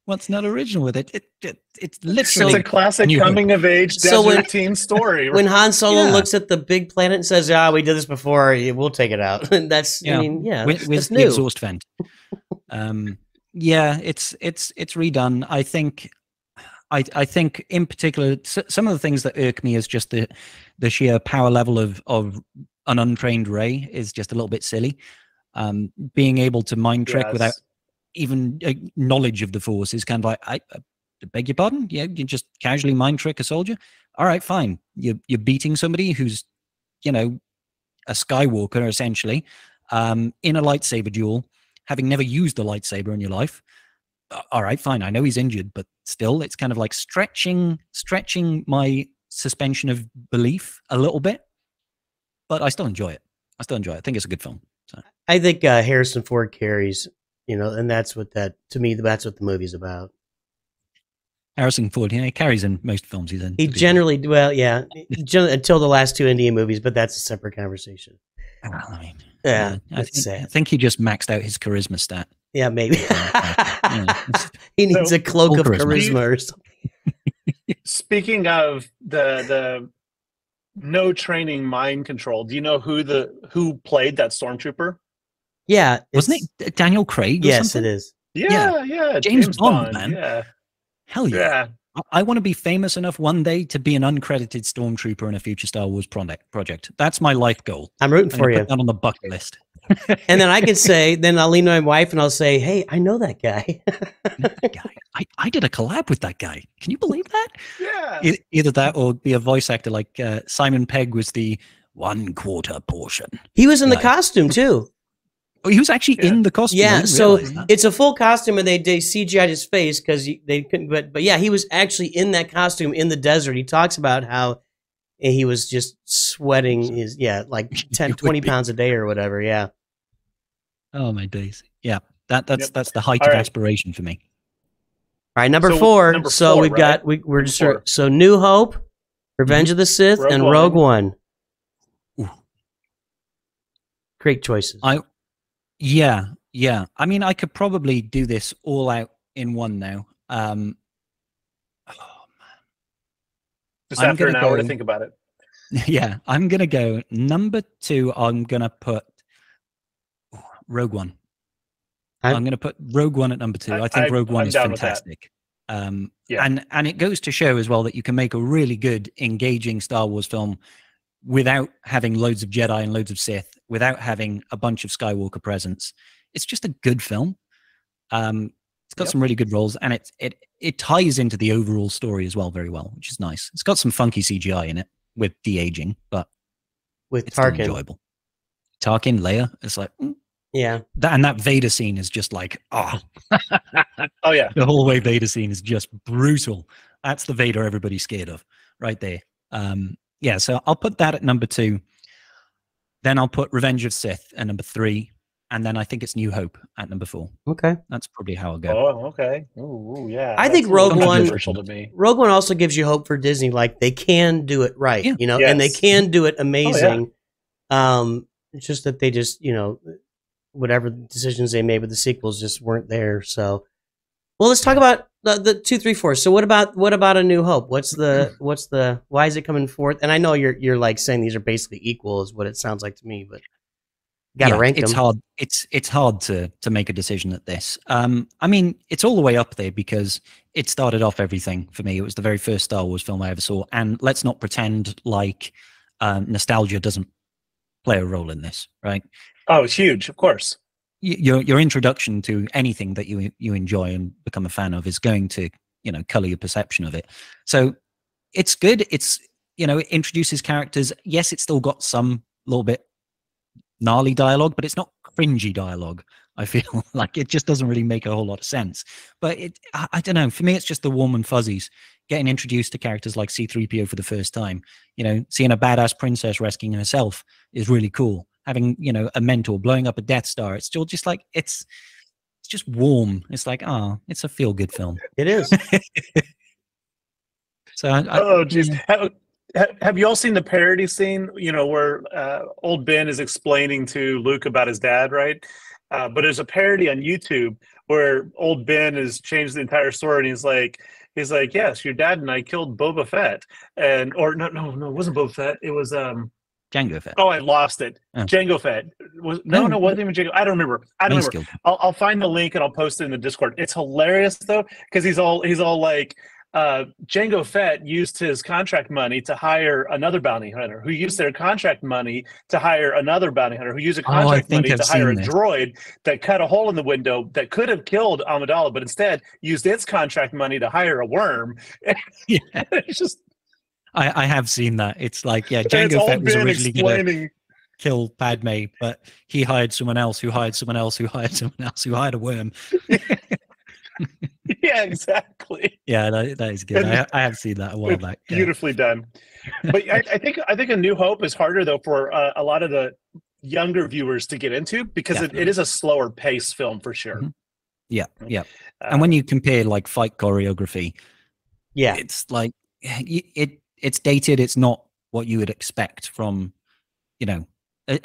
What's not original with it? It, it it's it's literally a classic New Hope. coming of age So desert when- teen story. <laughs> When Han Solo Yeah. looks at the big planet and says, "Ah, we did this before. We'll take it out." <laughs> that's I Yeah. mean, yeah, with, that's, with that's the new. exhaust vent. um, yeah, it's it's it's redone. I think, I I think in particular, some of the things that irk me is just the the sheer power level of of an untrained Rey is just a little bit silly. Um, being able to mind trick without Yes. Even uh, knowledge of the force is kind of like I, I beg your pardon. Yeah, you just casually mind trick a soldier. All right, fine. You're you're beating somebody who's, you know, a Skywalker essentially, um, in a lightsaber duel, having never used a lightsaber in your life. All right, fine. I know he's injured, but still, it's kind of like stretching stretching my suspension of belief a little bit. But I still enjoy it. I still enjoy it. I think it's a good film. So I think uh, Harrison Ford carries, you know, and that's what that to me. That's what the movie's about. Harrison Ford, yeah, he carries in most films he's in. He to be fair. generally, well, yeah, <laughs> gen- until the last two Indian movies, but that's a separate conversation. Ah, I mean, Yeah, I it's think, I think he just maxed out his charisma stat. Yeah, maybe. Yeah, <laughs> he needs So, a cloak of charisma. charisma or something. <laughs> Speaking of the the no training mind control, do you know who the who played that stormtrooper? Yeah, wasn't it Daniel Craig? Or Yes, something? it is. Yeah, yeah, James Bond, man. Yeah, Hell yeah! yeah. I, I want to be famous enough one day to be an uncredited stormtrooper in a future Star Wars project. Project. That's my life goal. I'm rooting I'm for you. Put that on the bucket list. <laughs> And then I could say, then I'll lean on my wife and I'll say, "Hey, I know that guy." That guy. I, I did a collab with that guy. Can you believe that? Yeah. E- Either that or be a voice actor like uh, Simon Pegg was the one quarter portion. he was in the costume too. Oh, he was actually Yeah. in the costume. Yeah, so that. it's a full costume, and they they CGI'd his face because they couldn't. But but yeah, he was actually in that costume in the desert. He talks about how he was just sweating his yeah like <laughs> 10, 20 pounds a day or whatever. Yeah. oh my days. Yeah, that that's Yep. that's the height All of right. aspiration for me. All right, number So, four. number so four, we've right? got we we're Number just four. so New Hope, Revenge mm-hmm. of the Sith, Rogue and Rogue One. Ooh. Great choices. I yeah yeah. I mean, I could probably do this all out in one now. Um, oh, <sighs> Just I'm after an gonna hour to think about it. <laughs> yeah, I'm gonna go number two. I'm gonna put Rogue One. I'm- I'm gonna put Rogue One at number two. I, I- think I- Rogue One I'm is down with that. fantastic. Um, Yeah. and and it goes to show as well that you can make a really good, engaging Star Wars film without having loads of Jedi and loads of Sith, without having a bunch of Skywalker presence. It's just a good film. Um, it's got Yep. some really good roles, and it it it ties into the overall story as well very well, which is nice. It's got some funky CGI in it with de aging, but with it's Tarkin. enjoyable. Tarkin, Leia, it's like mm, Yeah. that, and that Vader scene is just like oh, <laughs> Oh yeah. the hallway Vader scene is just brutal. That's the Vader everybody's scared of, right there. Um, yeah, so I'll put that at number two. Then I'll put Revenge of Sith at number three, and then I think it's New Hope at number four. Okay. That's probably how I'll go. Oh, okay. Ooh, ooh, yeah. I think Rogue One- to me. Rogue One also gives you hope for Disney, like they can do it right, Yeah. Oh, you know, and they can do it amazing. Um, it's just that they just, you know, whatever decisions they made with the sequels just weren't there. So, well, let's talk about the, the two, three, four. So, what about what about a New Hope? What's the <clears throat> what's the why is it coming forth? And I know you're you're like saying these are basically equal, is what it sounds like to me, but got to Yeah, rank it's them. hard. It's it's hard to to make a decision at this. Um, I mean, it's all the way up there because it started off everything for me. It was the very first Star Wars film I ever saw, and let's not pretend like um, nostalgia doesn't play a role in this, right? Oh, it's huge, of course. Your your introduction to anything that you you enjoy and become a fan of is going to you know color your perception of it. So it's good. It's you know it introduces characters. Yes, it's still got some little bit gnarly dialogue, but it's not cringy dialogue. I feel <laughs> like it just doesn't really make a whole lot of sense. But it, I, I don't know. For me, it's just the warm and fuzzies. Getting introduced to characters like C3PO for the first time, you know, seeing a badass princess rescuing herself is really cool. Having, you know, a mentor blowing up a Death Star, it's still just like it's it's just warm. It's like, oh, it's a feel good film. It is. <laughs> So I, I, Oh, geez. yeah. Have, ha- have you all seen the parody scene? You know, where uh, old Ben is explaining to Luke about his dad, right? Uh, but there's a parody on YouTube where old Ben has changed the entire story, and he's like, he's like, yes, your dad and I killed Boba Fett, and or no, no, no, it wasn't Boba Fett. It was um. Jango Fett. Oh, I lost it. Oh. Jango Fett was no, No, no, wasn't even Jango. I don't remember. I don't remember. I'll, I'll find the link and I'll post it in the Discord. It's hilarious though, because he's all he's all like, uh, Jango Fett used his contract money to hire another bounty hunter, who used their contract money to hire another bounty hunter, who used a Oh, contract think money I've to hire a droid that cut a hole in the window that could have killed Amidala, but instead used its contract money to hire a worm. <laughs> Yeah, it's just I, I have seen that. It's like, yeah, Jango Django Fett was Ben originally going to kill Padme, but he hired someone else who hired someone else who hired someone else who hired a worm. <laughs> Yeah, exactly. Yeah, that, that is good. I, I have seen that a while It's back. yeah. beautifully done. But I, I think I think A New Hope is harder though for uh, a lot of the younger viewers to get into because it, it Definitely. is a slower pace film for sure. Mhm. Yeah, yeah. Uh, And when you compare like fight choreography, Yeah. it's like <sighs> y- it it's dated. It's not what you would expect from, you know,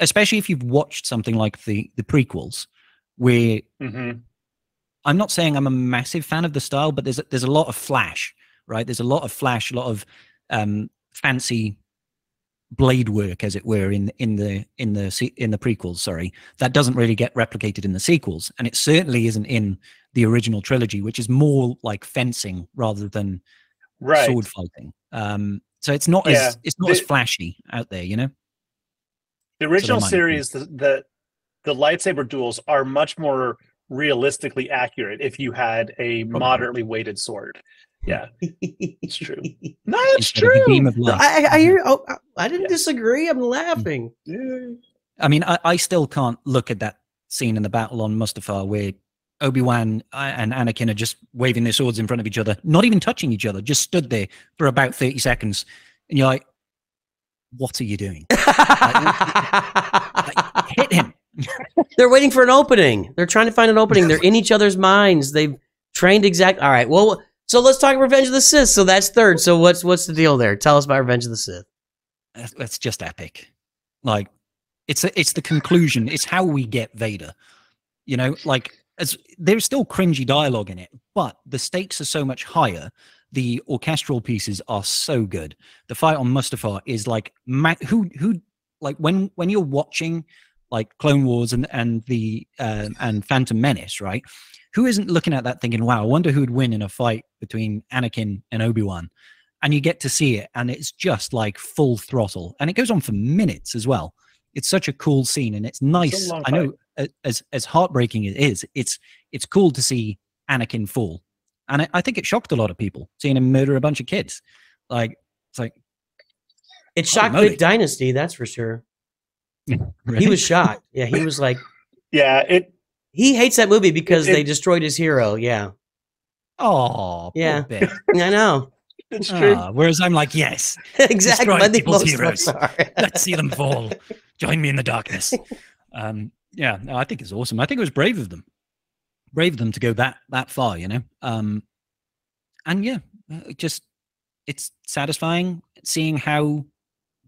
especially if you've watched something like the the prequels, where hmm I'm not saying I'm a massive fan of the style, but there's a, there's a lot of flash, right? There's a lot of flash, a lot of um, fancy blade work, as it were, in in the in the in the prequels. Sorry, that doesn't really get replicated in the sequels, and it certainly isn't in the original trilogy, which is more like fencing rather than Right. sword fighting. Um, so it's not Yeah, as it's not as flashy out there, you know. The original might be. series, the, the the lightsaber duels are much more realistically accurate if you had a moderately weighted sword. Yeah, <laughs> it's true. No, it's Instead of a beam true. I, I- I hear. Oh, I- I didn't Yes. disagree. I'm hmm. laughing. I mean, I, I still can't look at that scene in the battle on Mustafar where Obi Wan and Anakin are just waving their swords in front of each other, not even touching each other, just stood there for about 30 seconds. And you're like, what are you doing? <laughs> Like, hit him. <laughs> They're waiting for an opening. They're trying to find an opening. They're in each other's minds. They've trained exact. All right. Well, so let's talk Revenge of the Sith. So that's third. So what's what's the deal there? Tell us about Revenge of the Sith. That's- That's just epic. Like, it's a, it's the conclusion. It's how we get Vader. You know, like as there's still cringy dialogue in it, but the stakes are so much higher. The orchestral pieces are so good. The fight on Mustafar is like ma- who who like when when you're watching like Clone Wars and and the um, and Phantom Menace, right? Who isn't looking at that thinking, "Wow, I wonder who'd win in a fight between Anakin and Obi Wan?" And you get to see it, and it's just like full throttle, and it goes on for minutes as well. It's such a cool scene, and it's nice. long I know, a- as as heartbreaking it is, it's it's cool to see Anakin fall, and I, I think it shocked a lot of people seeing him murder a bunch of kids. Like it's like It shocked moly. Big Dynasty. That's for sure. <laughs> really? He was shocked. Yeah, he was like, <laughs> Yeah, it he hates that movie because It- they destroyed his hero. Yeah, oh Yeah. yeah. <laughs> I know it's true. Ah, whereas I'm like, yes, exactly. Destroy people's most of us heroes. let's see them fall. Join me in the darkness. Um, yeah, no, I think it's awesome. I think it was brave of them, brave of them to go that that far, you know. Um, and yeah, uh, it just it's satisfying seeing how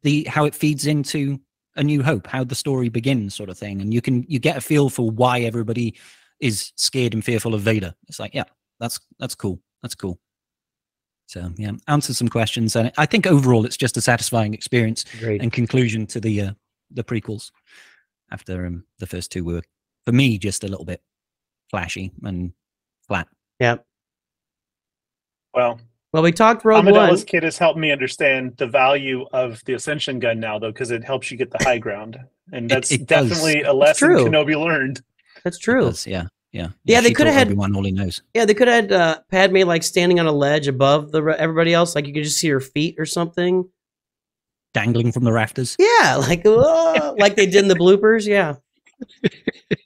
the how it feeds into a new hope, how the story begins, sort of thing, and you can you get a feel for why everybody is scared and fearful of Vader. It's like, yeah, that's that's cool. That's cool. So yeah, answer some questions, and I think overall it's just a satisfying experience Great. and conclusion to the uh, the prequels after um, the first two were for me just a little bit flashy and flat. Yeah. Well, Well, we talked Rogue One. Amidala's kit has helped me understand the value of the Ascension gun now, though, because it helps you get the high <laughs> ground, and that's it does. definitely a lesson true. Kenobi learned. That's true. does, yeah, yeah, Yeah, they coulda had- Obi-Wan all he knows. Yeah, they could have had uh, Padme like standing on a ledge above the re- everybody else, like you could just see her feet or something. Dangling from the rafters. Yeah, like <laughs> oh, like they did in the bloopers. Yeah.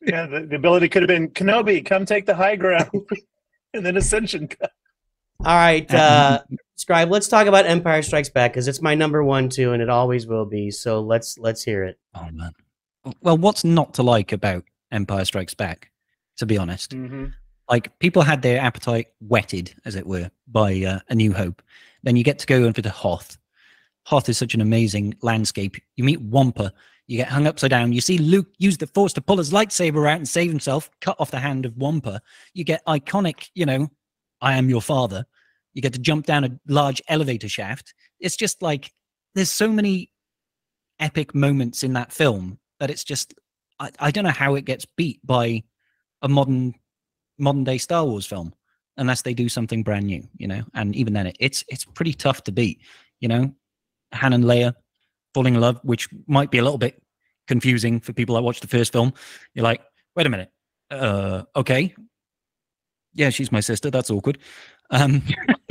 Yeah, the, the ability could have been Kenobi, come take the high ground, <laughs> and then Ascension. All right, uh, Scrybe. Let's talk about Empire Strikes Back because it's my number one too, and it always will be. So let's let's hear it. Oh man. Well, what's not to like about Empire Strikes Back? To be honest, Mm-hmm. like people had their appetite whetted, as it were, by uh, A New Hope. Then you get to go over to Hoth. Hoth is such an amazing landscape. You meet Wampa. You get hung upside down. You see Luke use the Force to pull his lightsaber out and save himself, cut off the hand of Wampa. You get iconic, you know, I am your father. You get to jump down a large elevator shaft. It's just like there's so many epic moments in that film that it's just I, I don't know how it gets beat by a modern modern day Star Wars film unless they do something brand new, you know. And even then, it, it's it's pretty tough to beat, you know. Han and Leia falling in love, which might be a little bit confusing for people that watched the first film. You're like, wait a minute, uh, okay, yeah, she's my sister. That's awkward. Um, <laughs>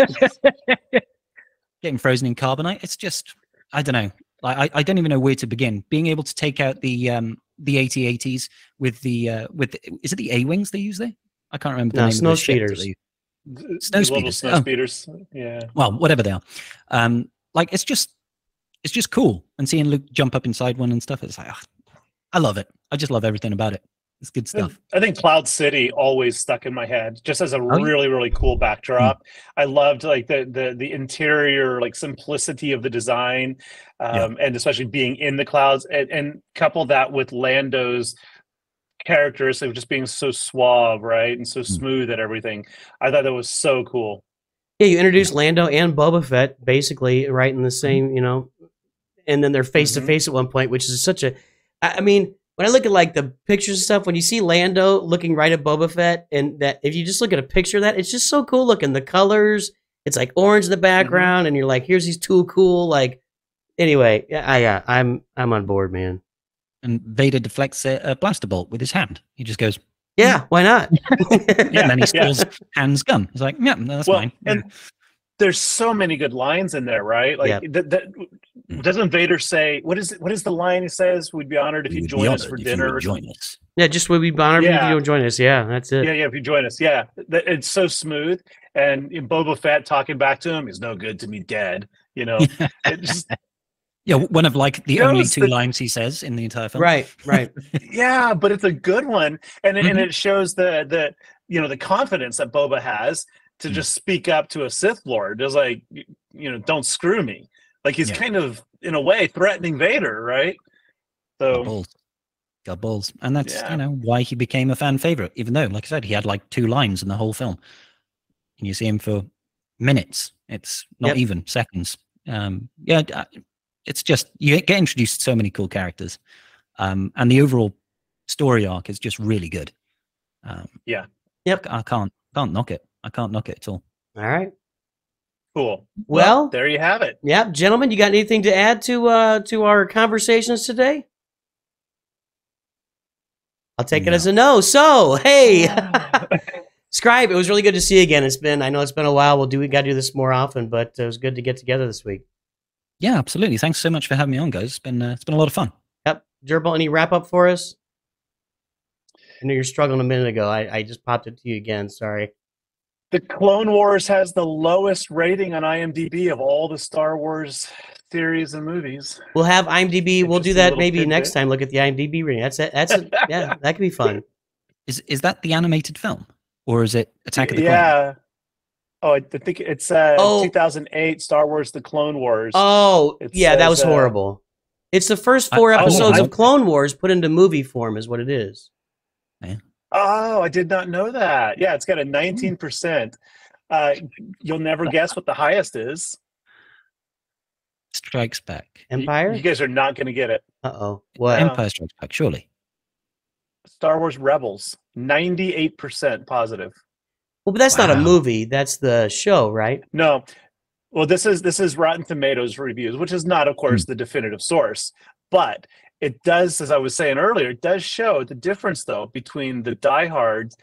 getting frozen in carbonite. It's just I don't know. I, I- I don't even know where to begin. Being able to take out the um the AT-ATs with the uh with the, is it the A wings they use there? I can't remember the No, name snow of the speeders. they- Snow little speeders. Snow Oh. speeders. Yeah. well, whatever they are. Um, like it's just it's just cool and seeing Luke jump up inside one and stuff. It's like ah, I love it. I just love everything about it. it's good stuff. I think Cloud City always stuck in my head, just as a Oh, yeah. really, really cool backdrop. I loved like the the the interior, like simplicity of the design, um, and especially being in the clouds, and, and couple that with Lando's characters of just being so suave, right, and so smooth at everything. I thought that was so cool. Yeah, you introduced Lando and Boba Fett basically right in the same, you know, and then they're face to mm-hmm. face at one point, which is such a. I I mean, when I look at like the pictures and stuff, when you see Lando looking right at Boba Fett, and that if you just look at a picture of that, it's just so cool looking. The colors, it's like orange in the mm-hmm. background, and you're like, here's these two cool like. Anyway, yeah, I, yeah, I'm I'm on board, man. And Vader deflects a, a blaster bolt with his hand. He just goes, Yeah, why not? <laughs> yeah, and then he <laughs> Yeah. steals Han's gun. He's like, yeah, no, that's Well, fine. and there's so many good lines in there, right? Like, Yeah. that, that, mm. doesn't Vader say what is it? What is the line he says? We'd be honored if you join us for dinner. or join us. yeah, just we'd be honored if you join us. Yeah, that's it. Yeah, yeah. If you join us, yeah, That- it's so smooth. And Boba Fett talking back to him, is no good to me dead. You know, <laughs> just Yeah, one of like the only two that- lines he says in the entire film. Right, right. <laughs> yeah, but it's a good one, and it and mm-hmm. it shows the the you know the confidence that Boba has to Mm. just speak up to a Sith Lord. Just like you know, don't screw me. Like he's Yeah. kind of in a way threatening Vader, right? Got So balls. Got balls. And that's, Yeah. you know, why he became a fan favorite, even though, like I said, he had like two lines in the whole film. And you see him for minutes. It's not Yep. even seconds. Um, yeah, uh, it's just, you get introduced to so many cool characters. Um, and the overall story arc is just really good. Um, Yeah. Yep. I can't, can't knock it. I can't knock it at all. All right. cool. Well, there you have it. Yep, gentlemen, you got anything to add to uh to our conversations today? I'll take it as a no. So, hey, <laughs> Scrybe, it was really good to see you again. It's been I know it's been a while. We'll do we got to do this more often, but it was good to get together this week. Yeah, absolutely. Thanks so much for having me on, guys. It's been, uh, it's been a lot of fun. Yep, Gerbil, any wrap up for us? I know you're struggling a minute ago. I, I just popped it to you again. Sorry. The Clone Wars has the lowest rating on IMDb of all the Star Wars series and movies. We'll have IMDb. We'll do that little maybe next time. Look at the IMDb rating. That's it. That's it. Yeah, <laughs> that could be fun. Is, is that the animated film? Or is it Attack of the Clones? yeah. Oh, I I think it's uh, Oh. 2008 Star Wars: The Clone Wars. Oh, It yeah, that was uh, horrible. It's the first four I- episodes I- of Clone Wars put into movie form, is what it is. Oh, I did not know that. Yeah, it's got a 19%. Uh, you'll never <laughs> guess what the highest is. Strikes Back. Empire? You, guys are not going to get it. Uh oh. What? Empire Strikes Back, surely. Star Wars Rebels, 98% positive. well, but that's not a movie. That's the show, right? No. Well, this is this is Rotten Tomatoes reviews, which is not, of course, the definitive source, but it does, as I was saying earlier, it does show the difference though between the diehards,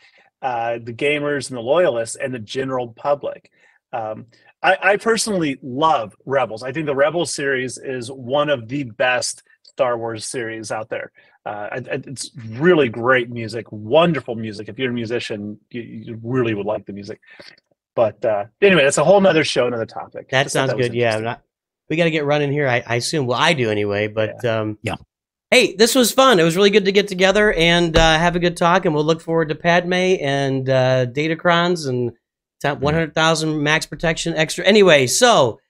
uh, the gamers and the loyalists, and the general public. Um, I, I personally love Rebels. I think the Rebels series is one of the best Star Wars series out there. Uh, and- and it's really great music, wonderful music. If you're a musician, you, you really would like the music. But uh, anyway, that's a whole nother show, another topic. That sounds was good. Yeah. not- we got to get running here. I, I assume. Well, I do anyway. But um, Yeah. Hey, this was fun. It was really good to get together and uh, have a good talk. And we'll look forward to Padme and uh, Datacrons and top 100,000 max protection extra. Anyway, so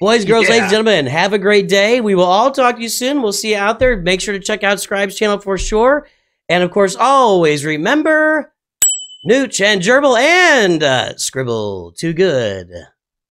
boys, girls, ladies, Yeah. and gentlemen, have a great day. We will all talk to you soon. We'll see you out there. Make sure to check out Scrybe's channel for sure. And of course, always remember Nooch and Gerbil and uh, Scribble. Too good.